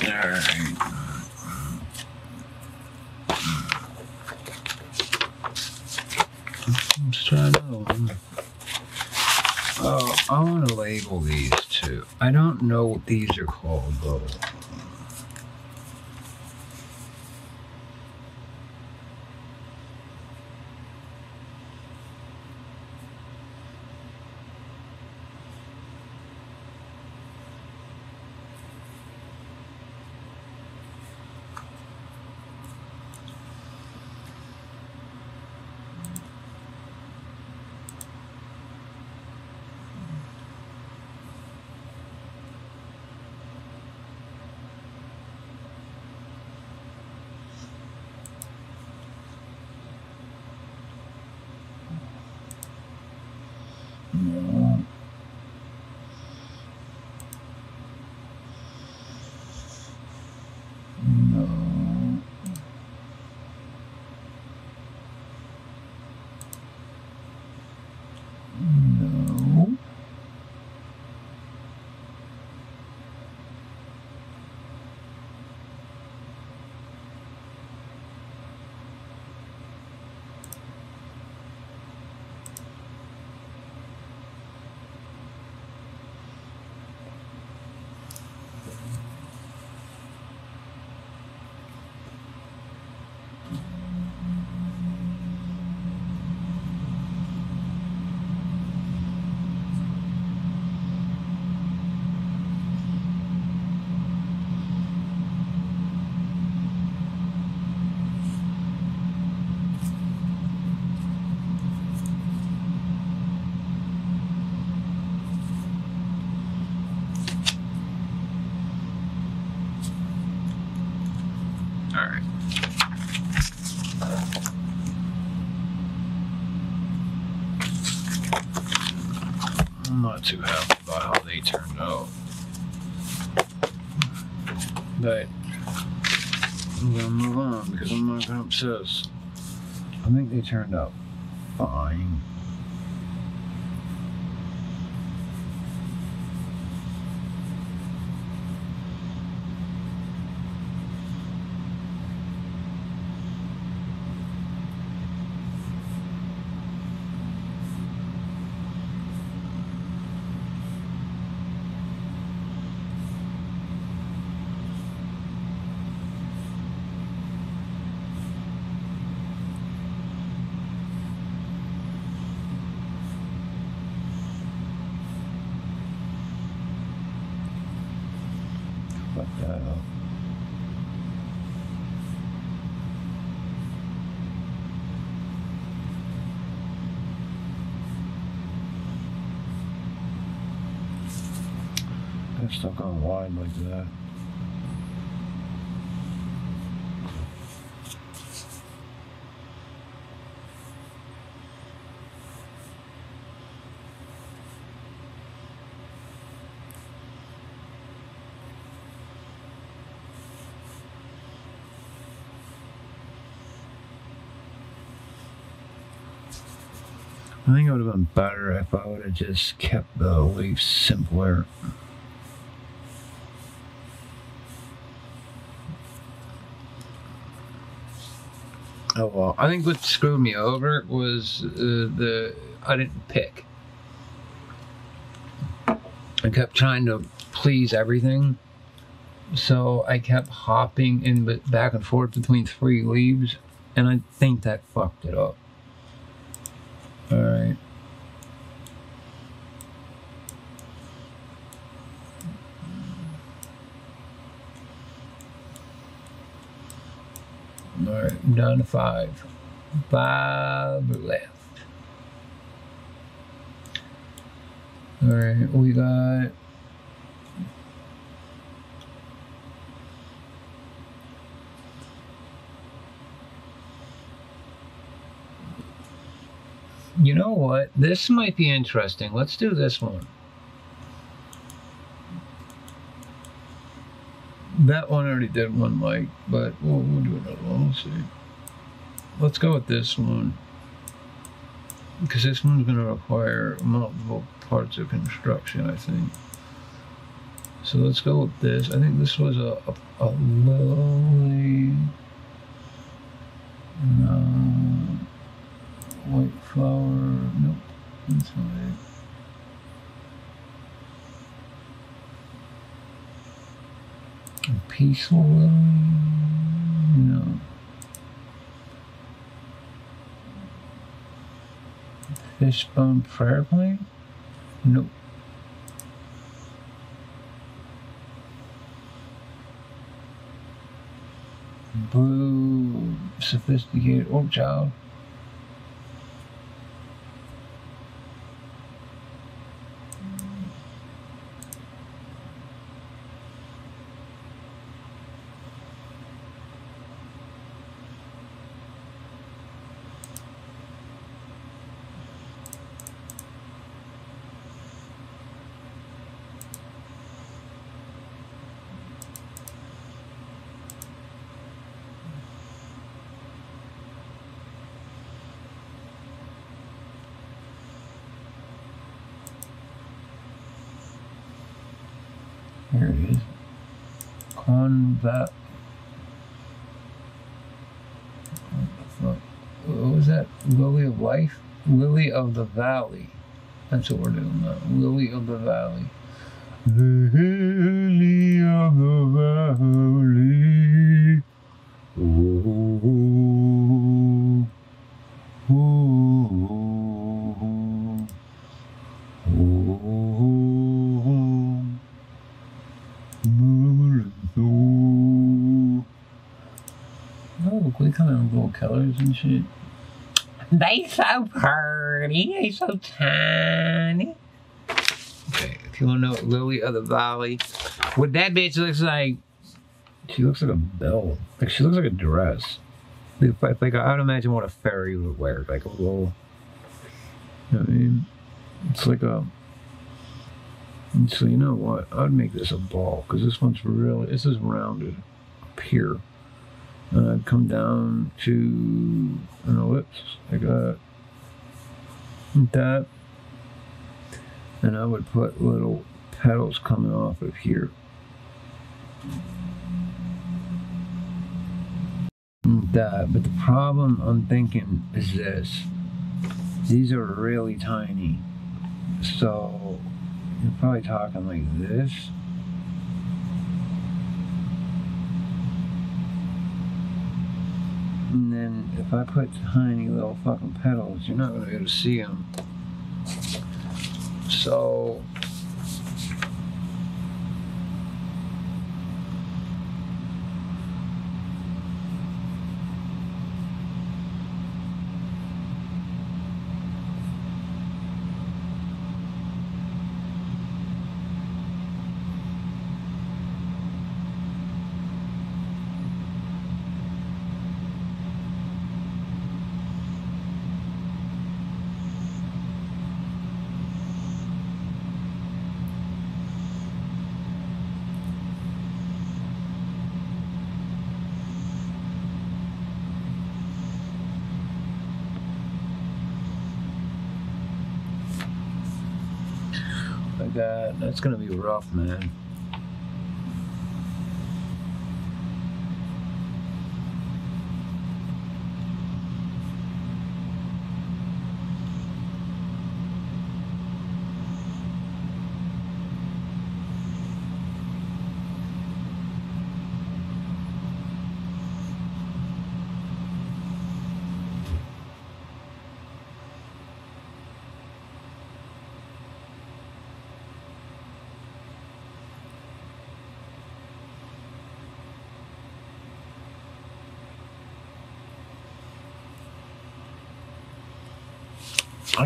Alright. Let's try another one. Oh, I want to label these too. I don't know what these are called though. No. No. No. All right. I'm not too happy about how they turned out. But I'm gonna move on because I'm not gonna obsess. I think they turned out fine. Fuck that up. On wide like that. I think it would have been better if I would have just kept the leaf simpler. Oh well, I think what screwed me over was uh, the I didn't pick. I kept trying to please everything, so I kept hopping in back and forth between three leaves, and I think that fucked it up. All right. Down to five. Five left. All right, we got. You know what? This might be interesting. Let's do this one. that one already did one like, but we'll, we'll do another one. We'll see. Let's go with this one because this one's going to require multiple parts of construction, I think. So let's go with this. I think this was a, a, a lily. No. White flower. Nope. That's not it. Peaceful. No. Fishbone prayer plant? Nope. Blue sophisticated orc child. Here it is. Convat. What? What was that? Lily of Life? Lily of the Valley. That's what we're doing now. Lily of the Valley. Colors and shit. They so pretty. They so tiny. Okay, if you want to know what Lily of the Valley, what that bitch looks like, she looks like a bell. Like she looks like a dress. If, like I would imagine what a fairy would wear, like a little. You know I mean, it's like a. So you know what? I'd make this a ball because this one's really. This is rounded up here. I'd come down to an ellipse like that. Like that. And I would put little petals coming off of here. That, but the problem I'm thinking is this. These are really tiny. So you're probably talking like this. And if I put tiny little fucking petals, you're not gonna be able to see them. So like that, that's gonna be rough, man.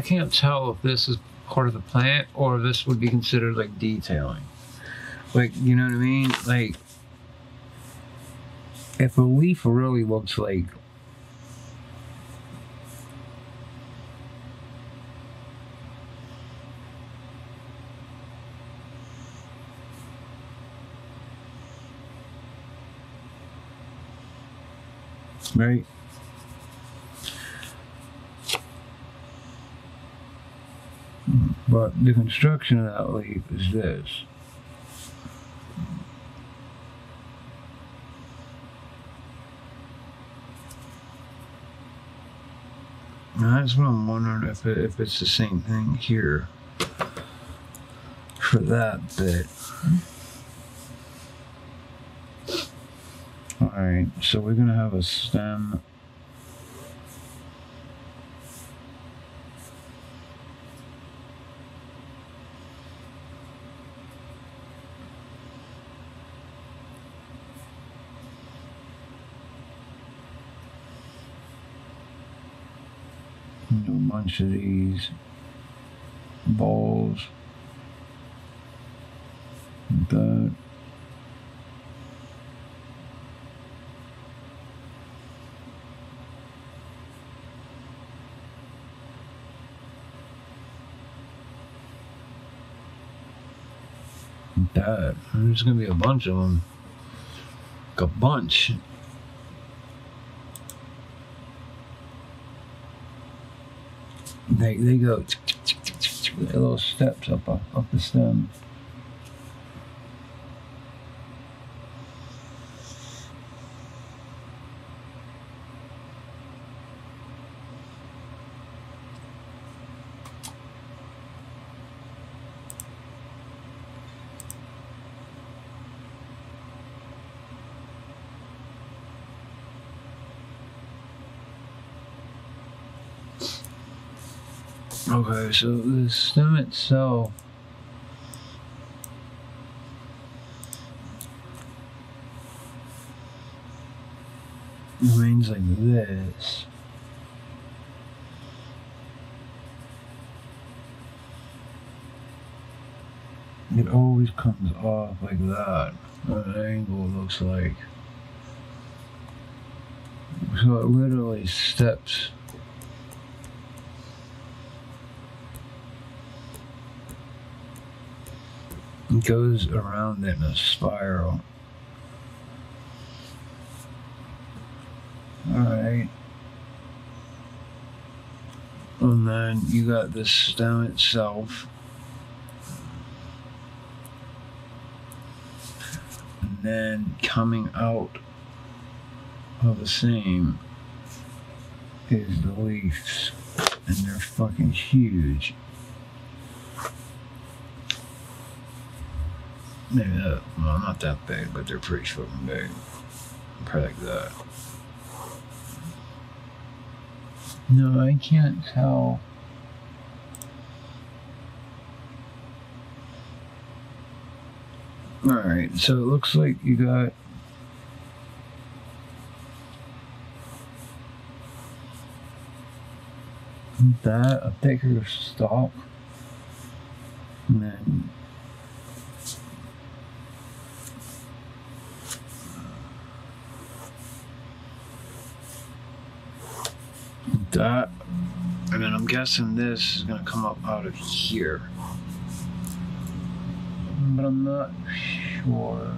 I can't tell if this is part of the plant or if this would be considered like detailing. Like, you know what I mean? Like, if a leaf really looks like right But the construction of that leaf is this. And that's what I'm wondering if it, if it's the same thing here for that bit. Alright, so we're gonna have a stem. You know, a bunch of these balls. Like that. That. There's gonna be a bunch of them. Like a bunch. They they go little steps up up, up the stem. Okay, so the stem itself. Remains like this. It always comes off like that. At an angle, looks like. So it literally steps goes around in a spiral. Alright. And then you got the stem itself. And then coming out of the same is the leaves. And they're fucking huge. Maybe that, well, not that big, but they're pretty fucking big. Probably like that. No, I can't tell. Alright, so it looks like you got. That, a thicker stalk. And then that. And then I'm guessing this is gonna come up out of here. But I'm not sure.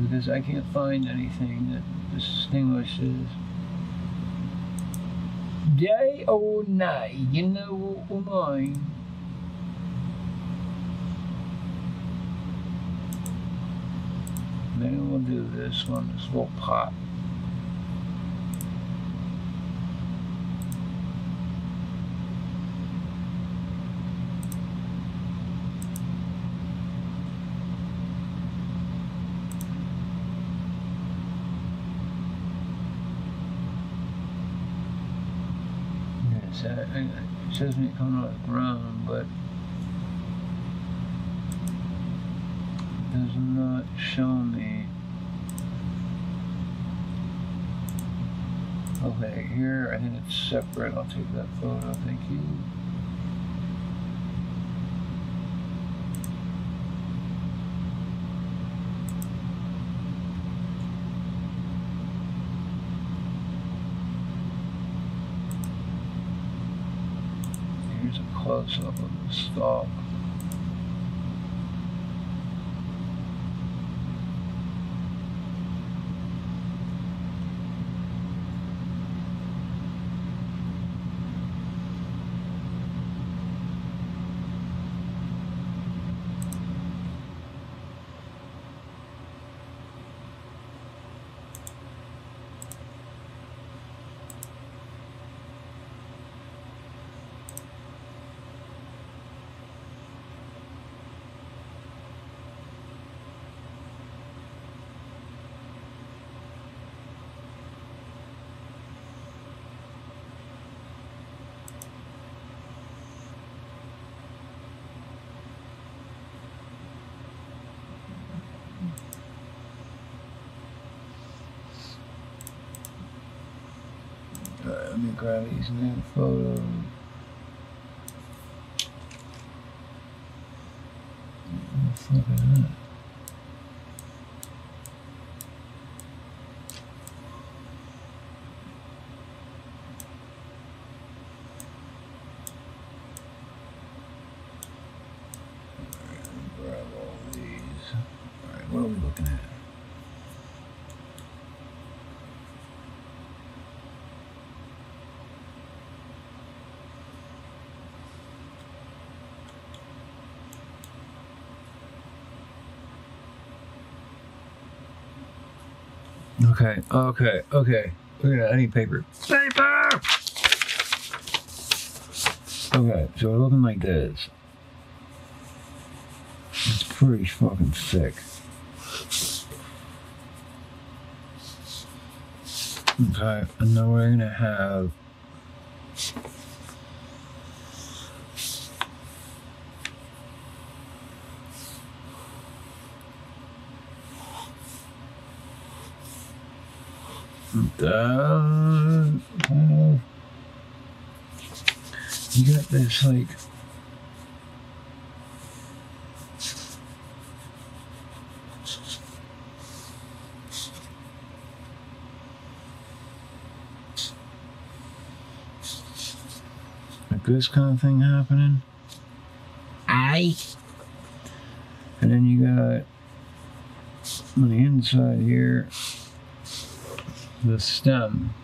Because I can't find anything that distinguishes day or night, you know what I mean? Maybe we'll do this one, this little pot. Yes, I, I, it shows me coming out of the ground, but does not show me. Okay, here I think it's separate. I'll take that photo. Thank you. Here's a close up of stalk. me grab these new photos. What the fuck is that? Grab all these. Alright, what are we looking at? Okay, okay, okay. Okay, I need paper. Paper! Okay, so we're looking like this. It's pretty fucking sick. Okay, and then we're gonna have uh, You got this like like this kind of thing happening. Aye. And then you got on the inside here the stem,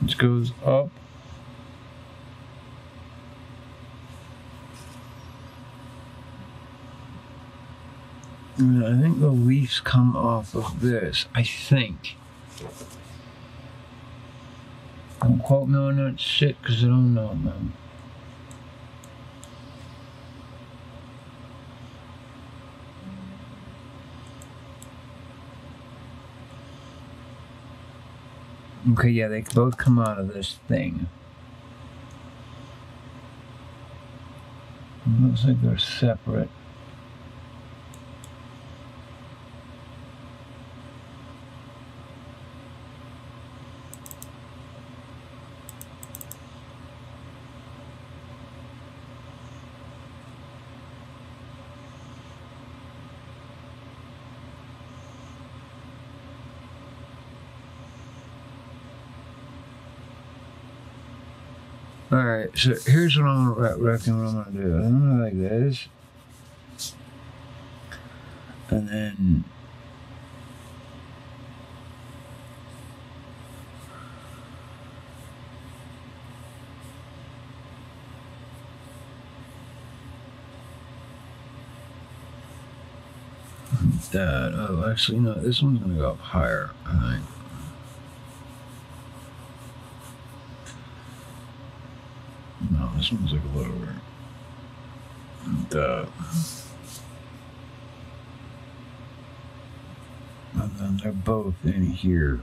which goes up. And I think the leaves come off of this. I think. Don't quote me on that shit because I don't know, man. Okay, yeah, they both come out of this thing. It looks like they're separate. Alright, so here's what I'm reckon what I'm gonna do. I'm gonna like this. And then that. Oh, actually, no. This one's gonna go up higher. I think. No, this one's like lower. That. Uh, and then they're both in here.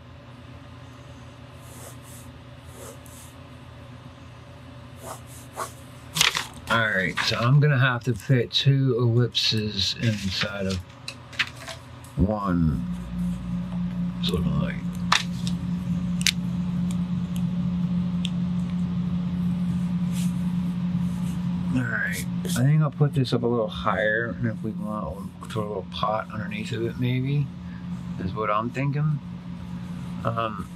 Alright, so I'm gonna have to fit two ellipses inside of one. It's looking like. Alright, I think I'll put this up a little higher, and if we want, we'll put a little pot underneath of it, maybe, is what I'm thinking. Um,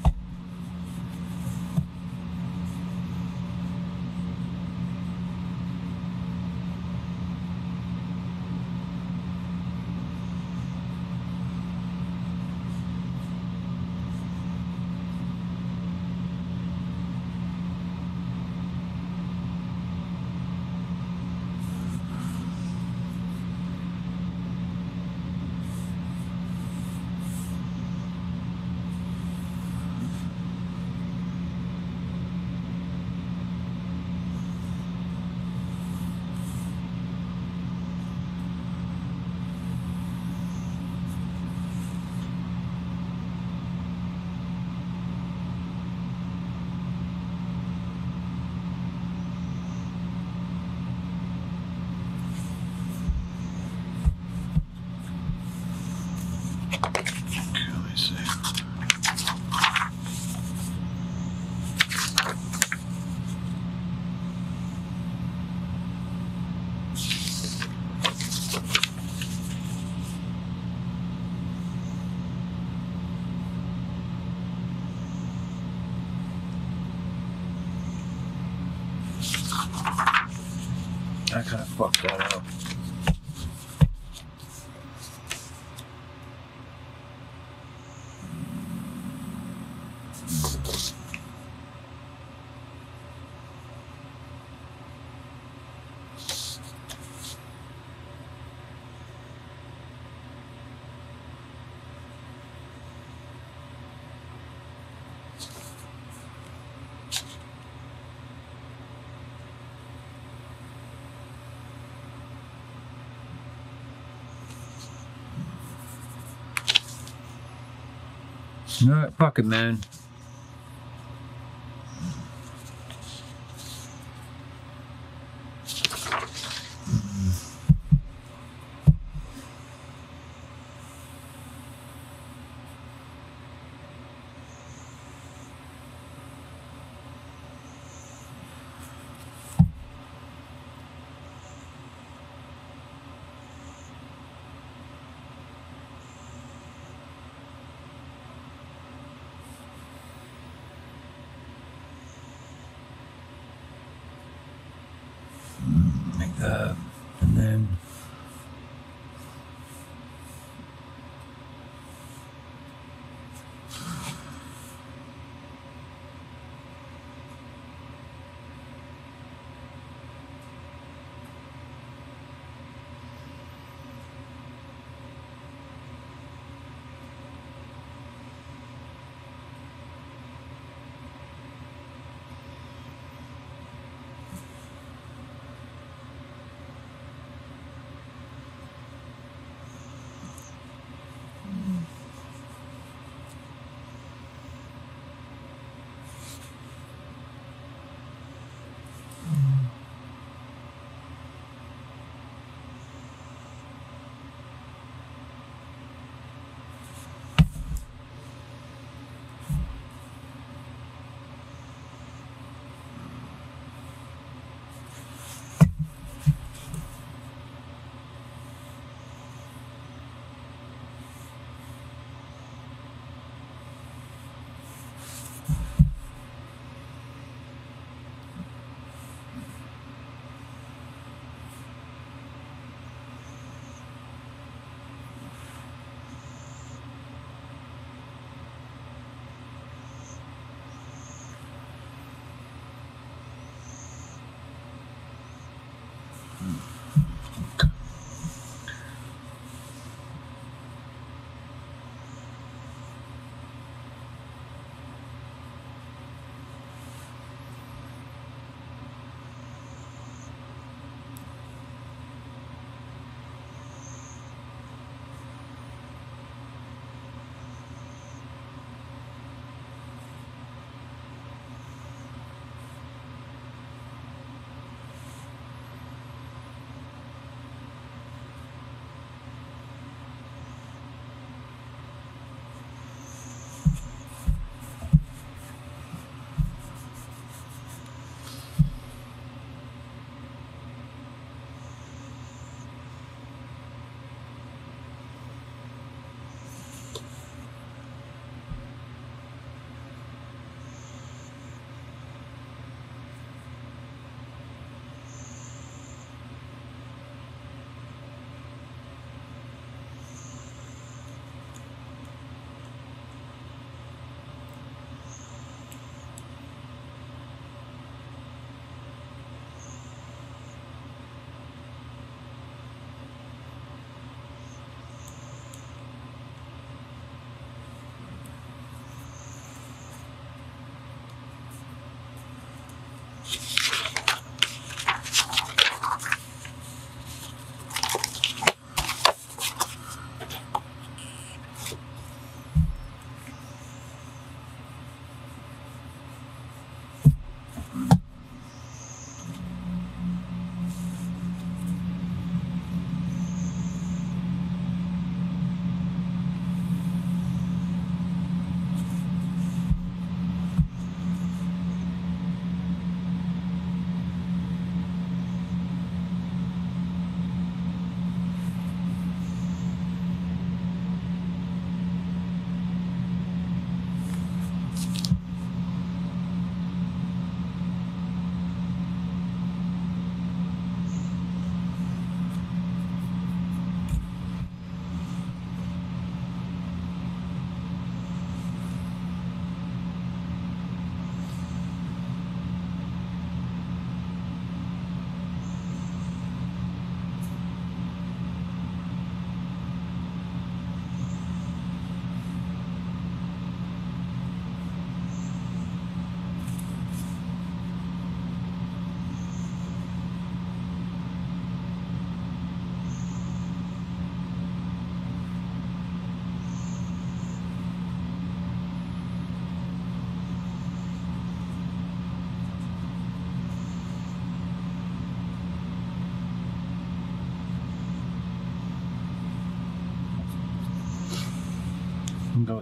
No, fuck it, man.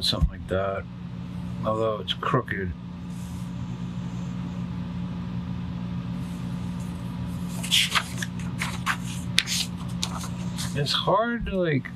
Something like that. Although it's crooked. It's hard to like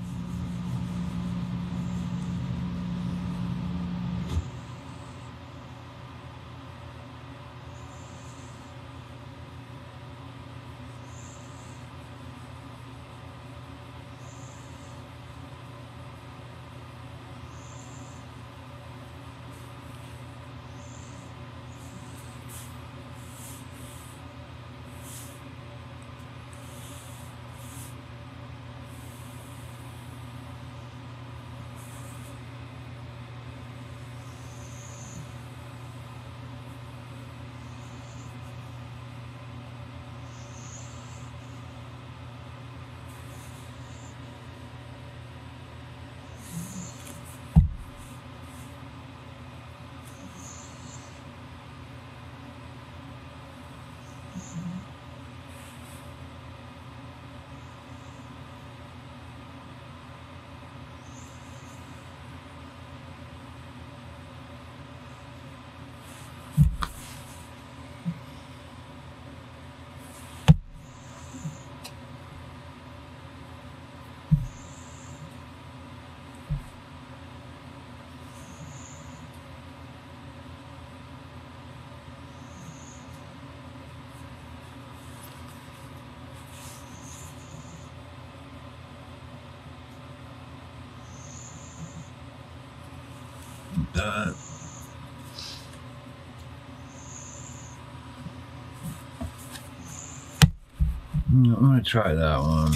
Mm, I'm gonna try that one.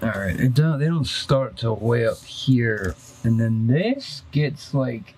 All right, it don't. They don't start till way up here, and then this gets like.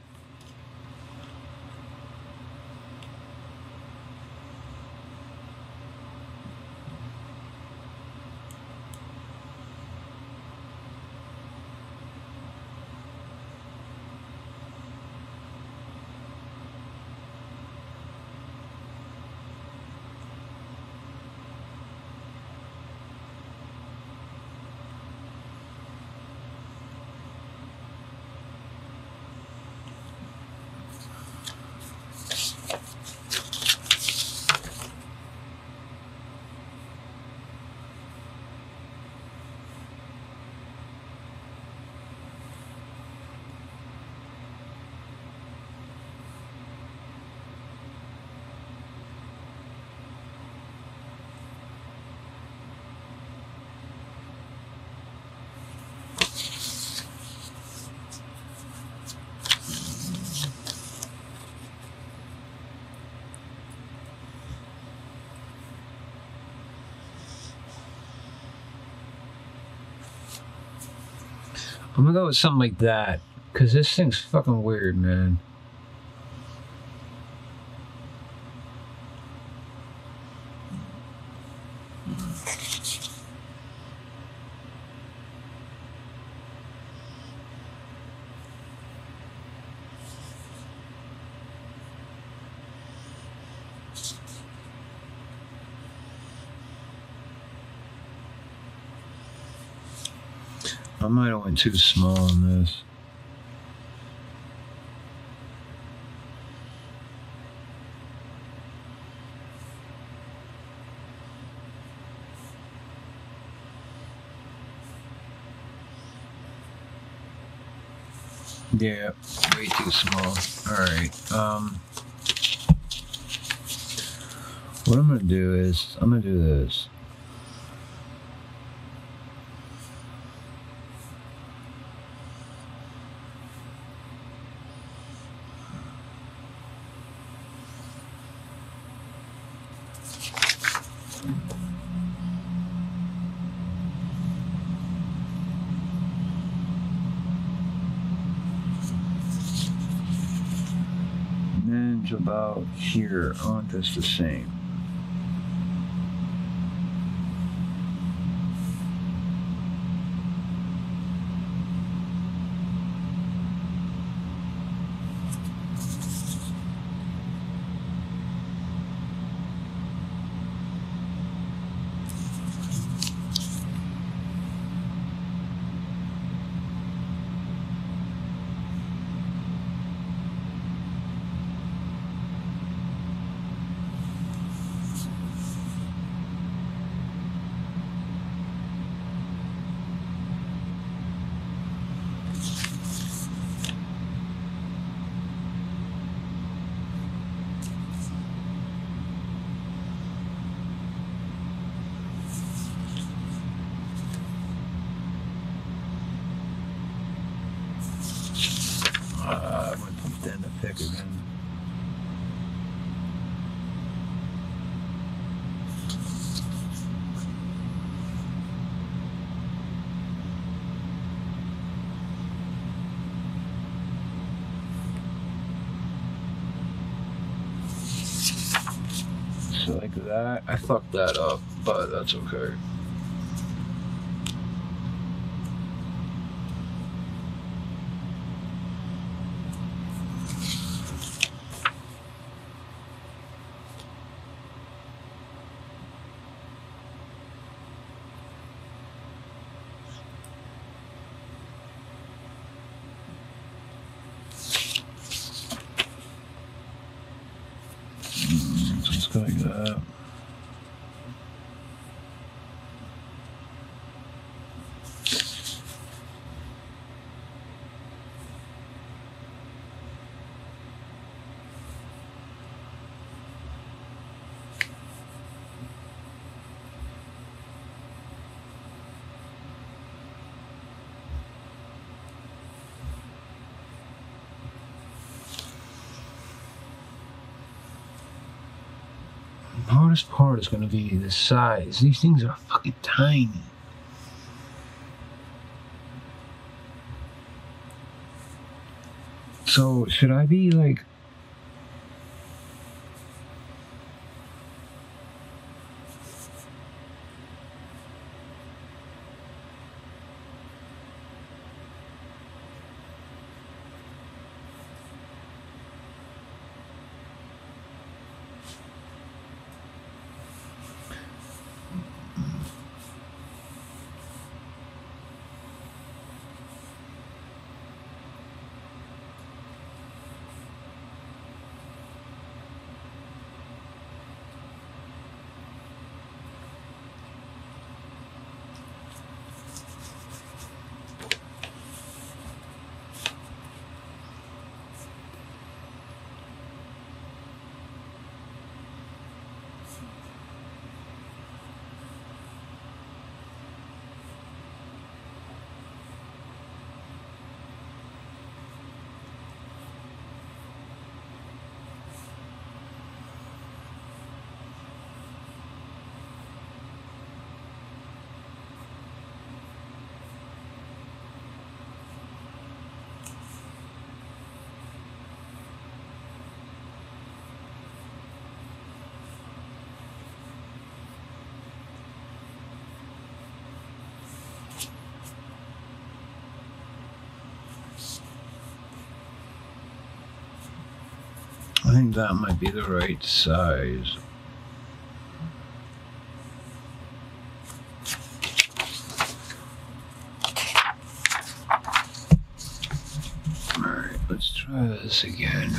I'm gonna go with something like that, cause this thing's fucking weird, man. Might have went too small on this. Yeah, way too small. Alright, um... What I'm gonna do is, I'm gonna do this. And then to about here, want this the same. looks like that. I fucked that up, but that's okay. Mm, Just like that. The hardest part is going to be the size. These things are fucking tiny. So, should I be like. I that might be the right size. Alright, let's try this again.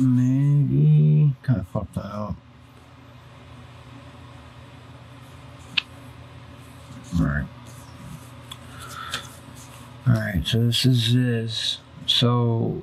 Maybe kind of fucked that up. All right. All right. So this is this. So.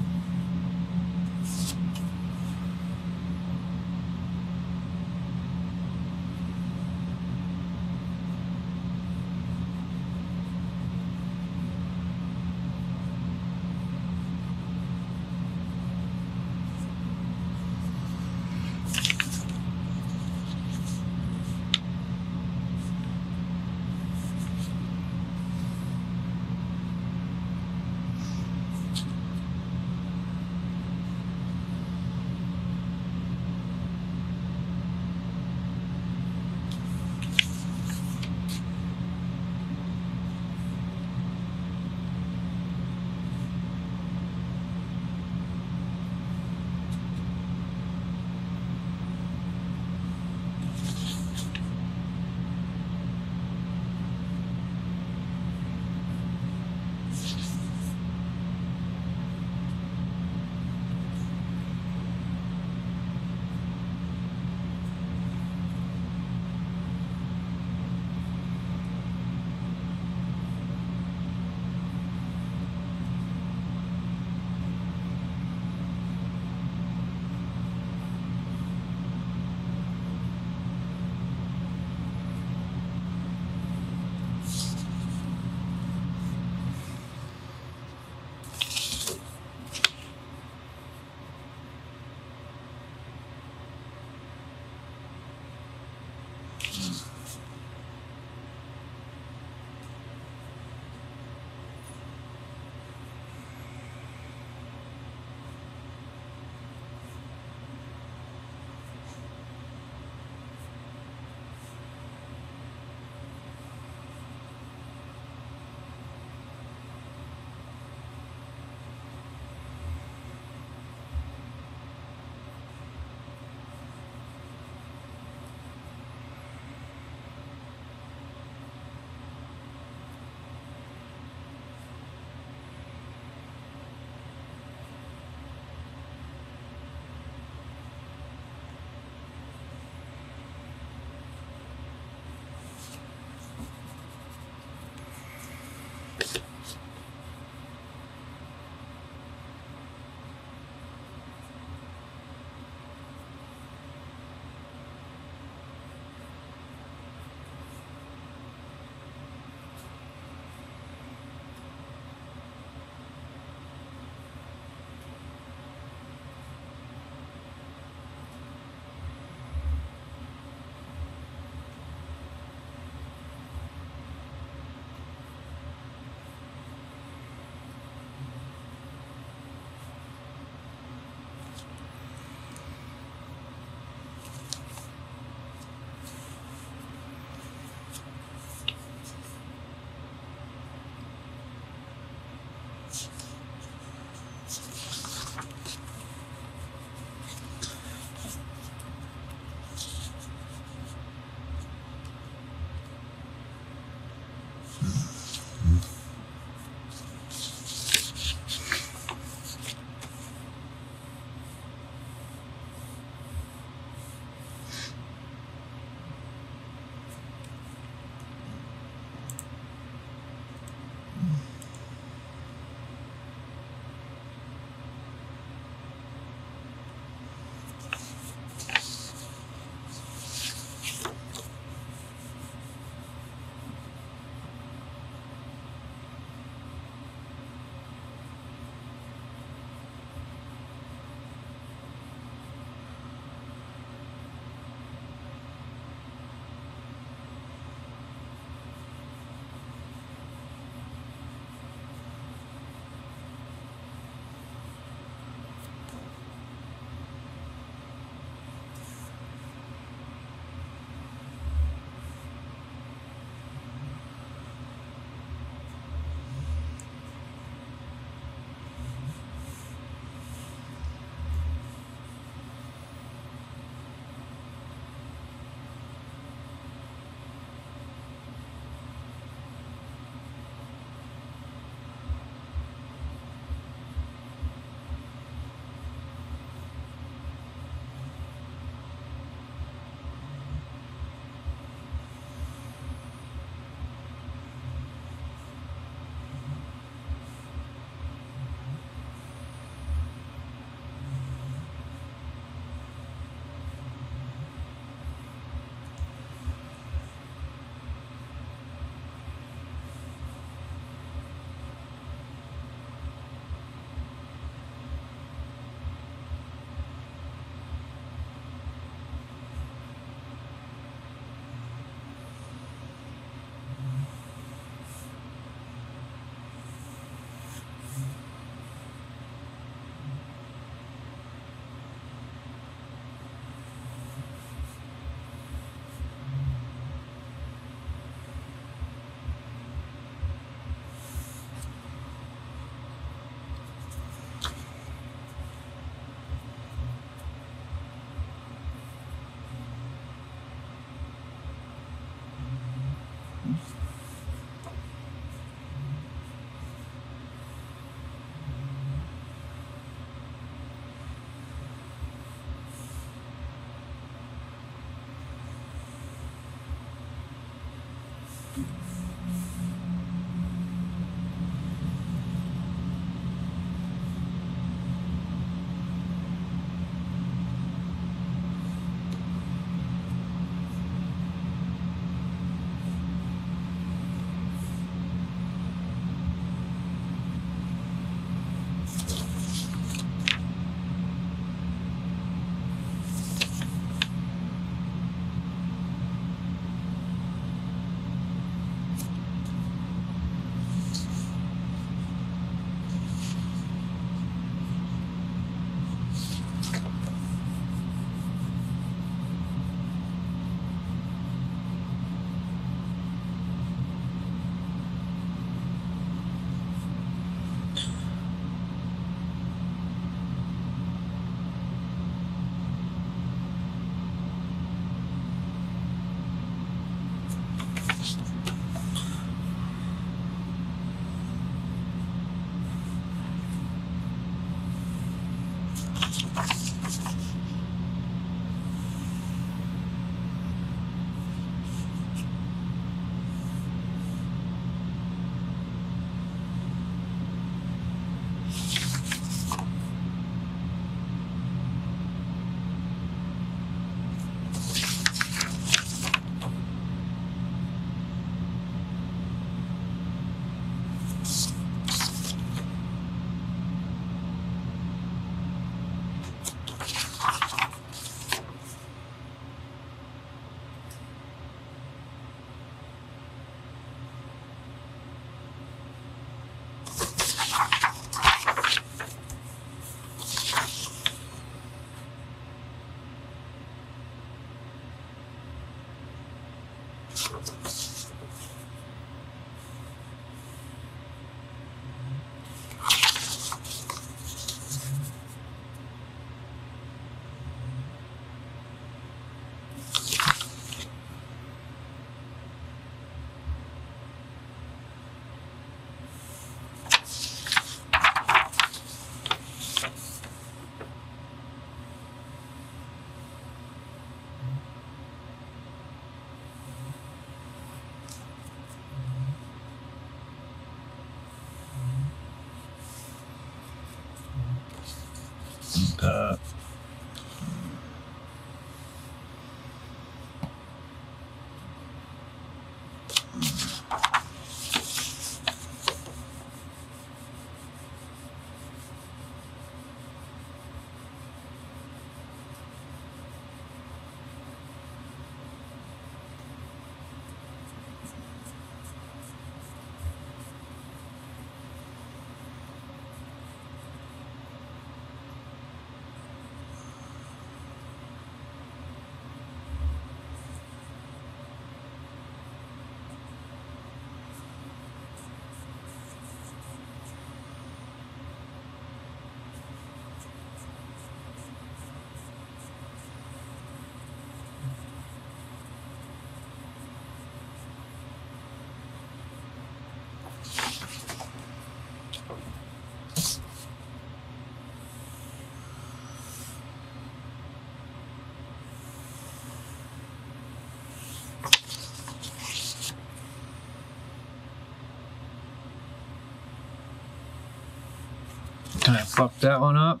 Fucked that one up.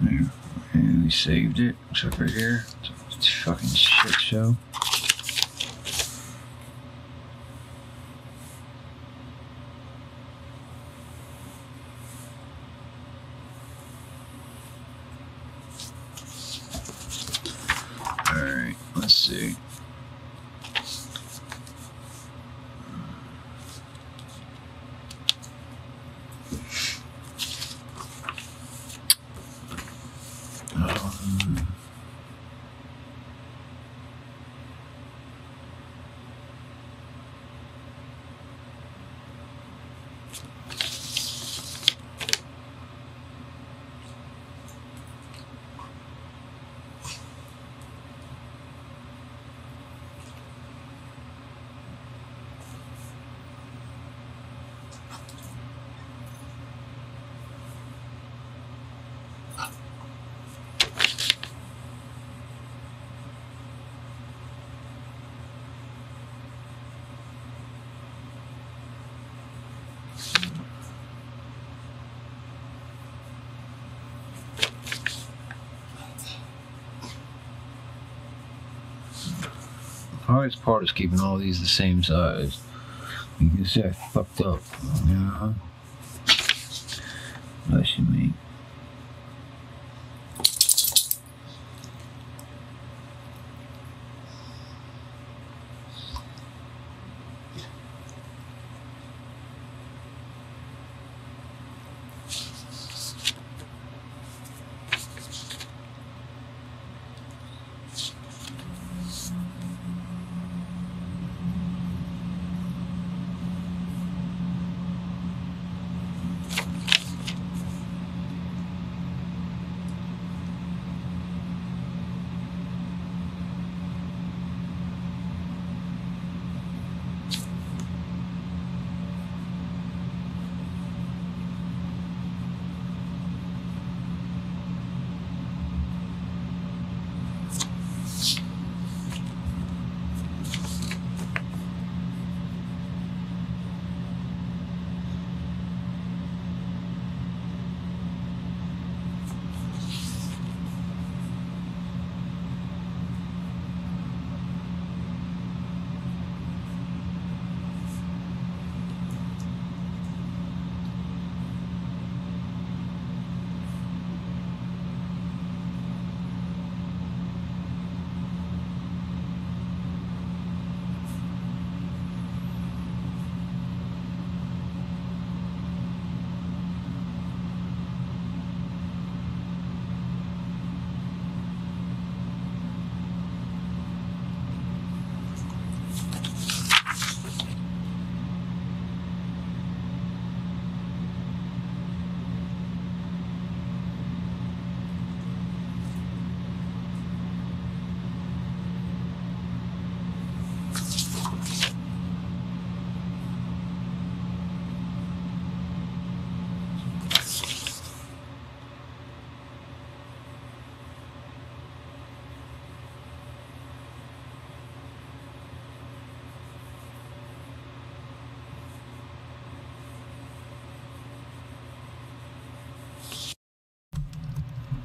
There. And we saved it. Looks like right here. It's a fucking shit show. Hardest part is keeping all these the same size. You can see I fucked up. Yeah.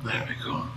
There we go.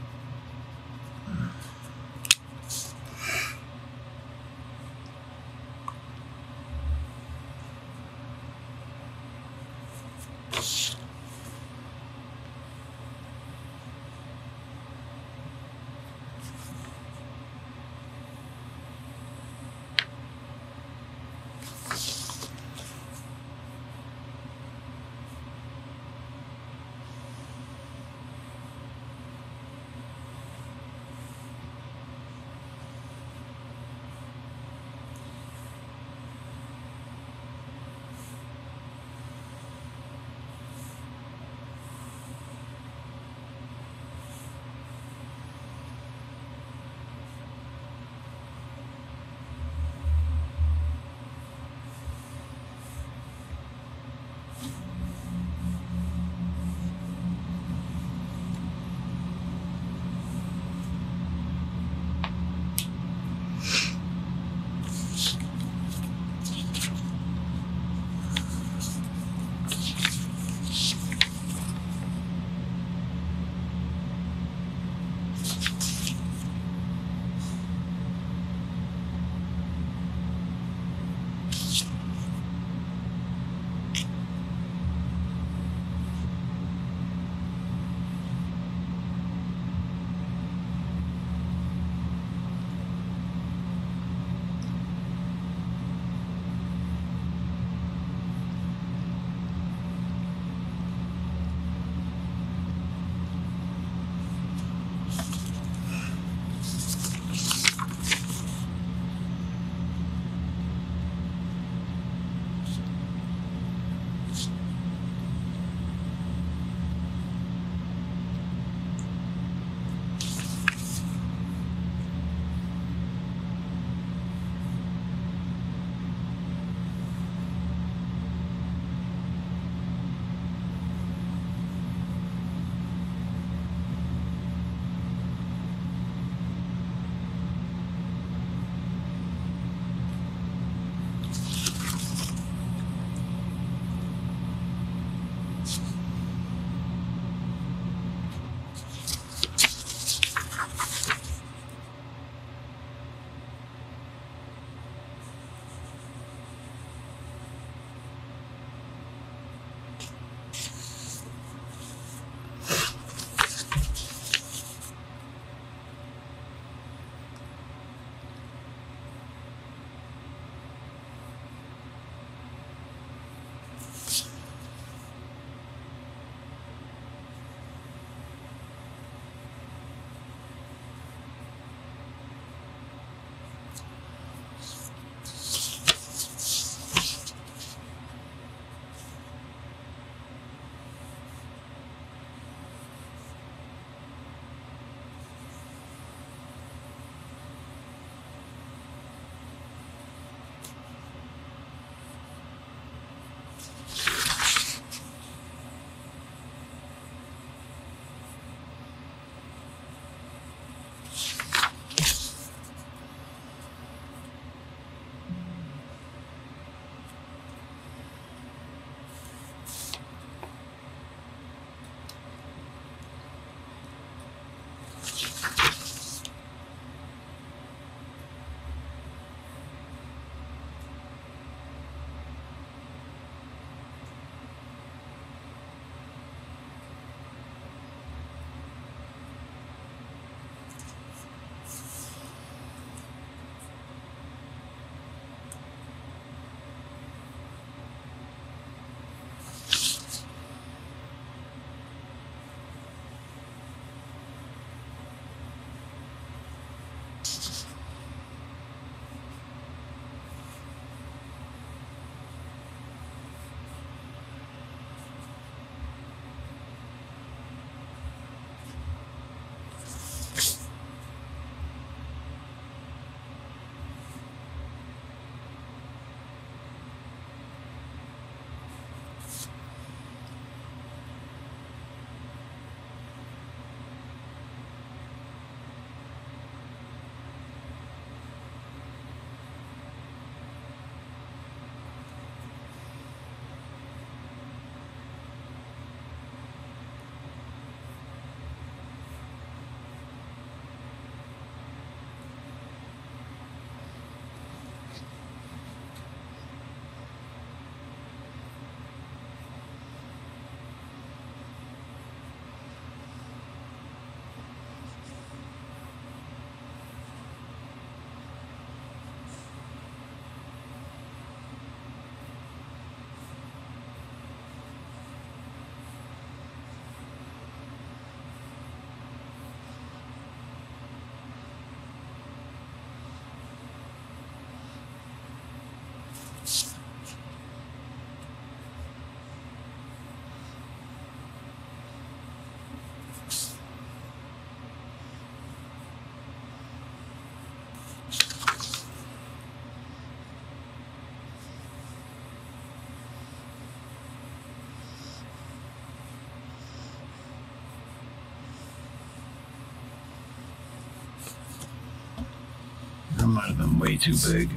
Might have been way too big.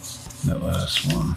That last one.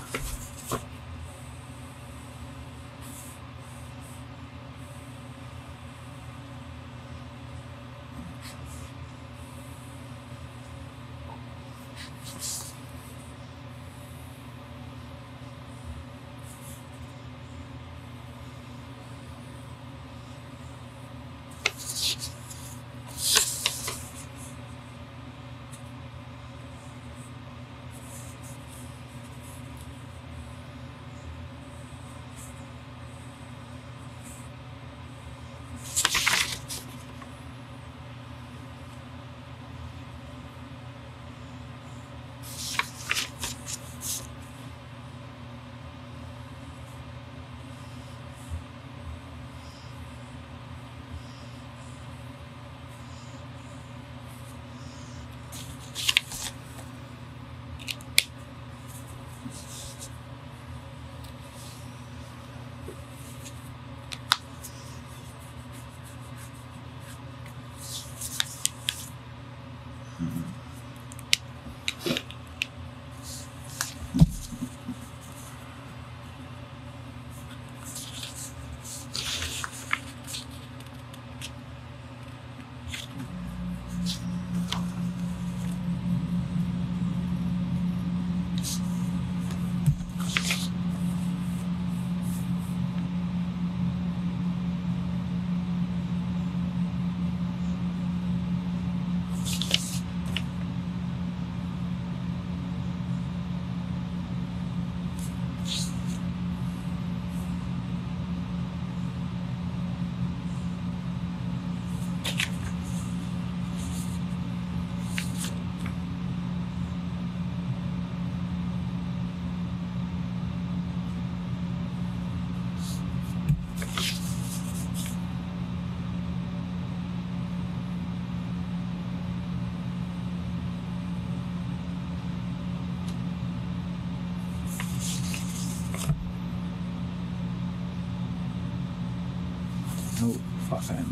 Fuck,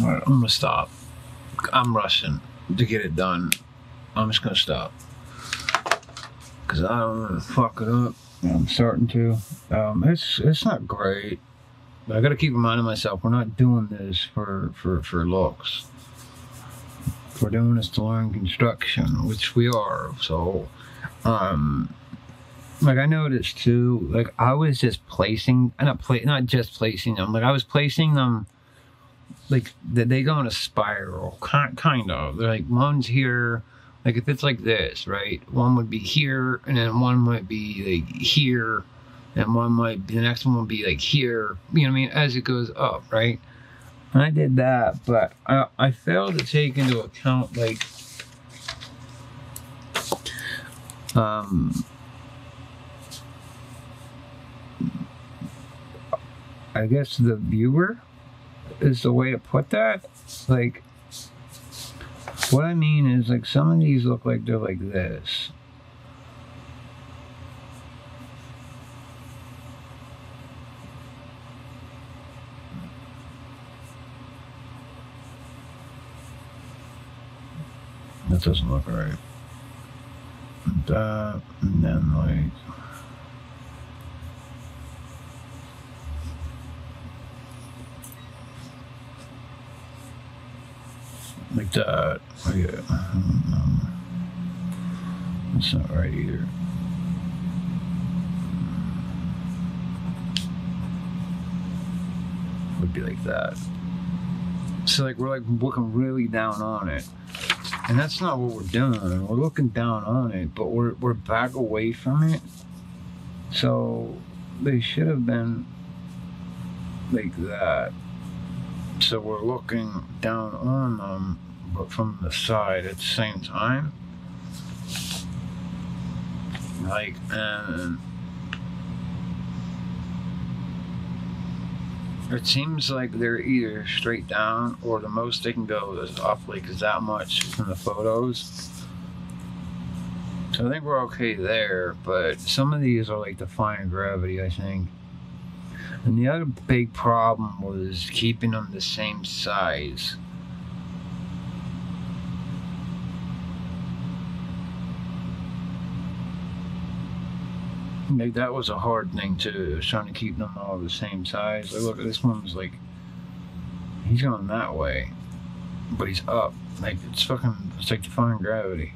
All right, I'm gonna stop. I'm rushing to get it done. I'm just gonna stop because I don't want to fuck it up. I'm starting to. Um, it's it's not great. But I got to keep reminding myself we're not doing this for for for looks. We're doing this to learn construction, which we are. So, um, like I noticed too. Like I was just placing, not play, not just placing them. Like I was placing them like they they go in a spiral, kind kind of. They're like one's here, like if it's like this, right? One would be here, and then one might be like here, and one might be the next one would be like here. You know what I mean? As it goes up, right? I did that, but I I failed to take into account like um. I guess the viewer is the way to put that. Like, what I mean is, like, some of these look like they're like this. That doesn't look right. That, and then, like, like that. Oh, yeah. Um, that's not right either. Would be like that. So like we're like looking really down on it. And that's not what we're doing. We're looking down on it, but we're we're back away from it. So they should have been like that. So we're looking down on them, but from the side at the same time. Like, and it seems like they're either straight down or the most they can go is up, like, that much from the photos. So I think we're okay there, but some of these are like defying gravity, I think. And the other big problem was keeping them the same size. That was a hard thing too. Trying to keep them all the same size. Like, look, this one's like he's going that way, but he's up. Like it's fucking. It's like defying gravity.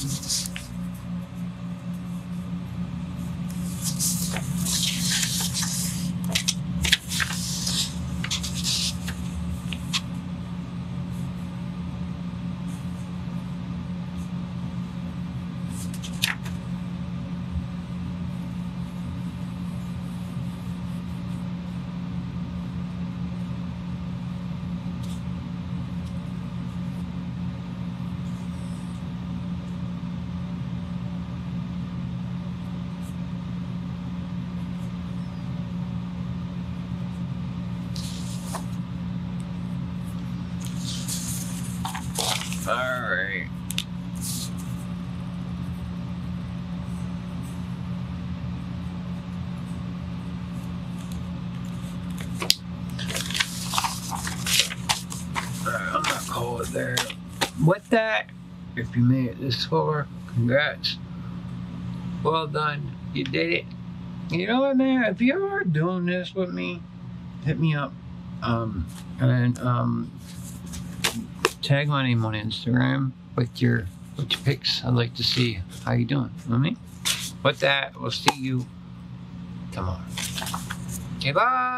Jesus. You made it this far, congrats. Well done. You did it. You know what, man? If you are doing this with me, hit me up. Um, and um, tag my name on Instagram with your with your pics. I'd like to see how you doing. You know what I mean? With that, we'll see you tomorrow. Okay, bye.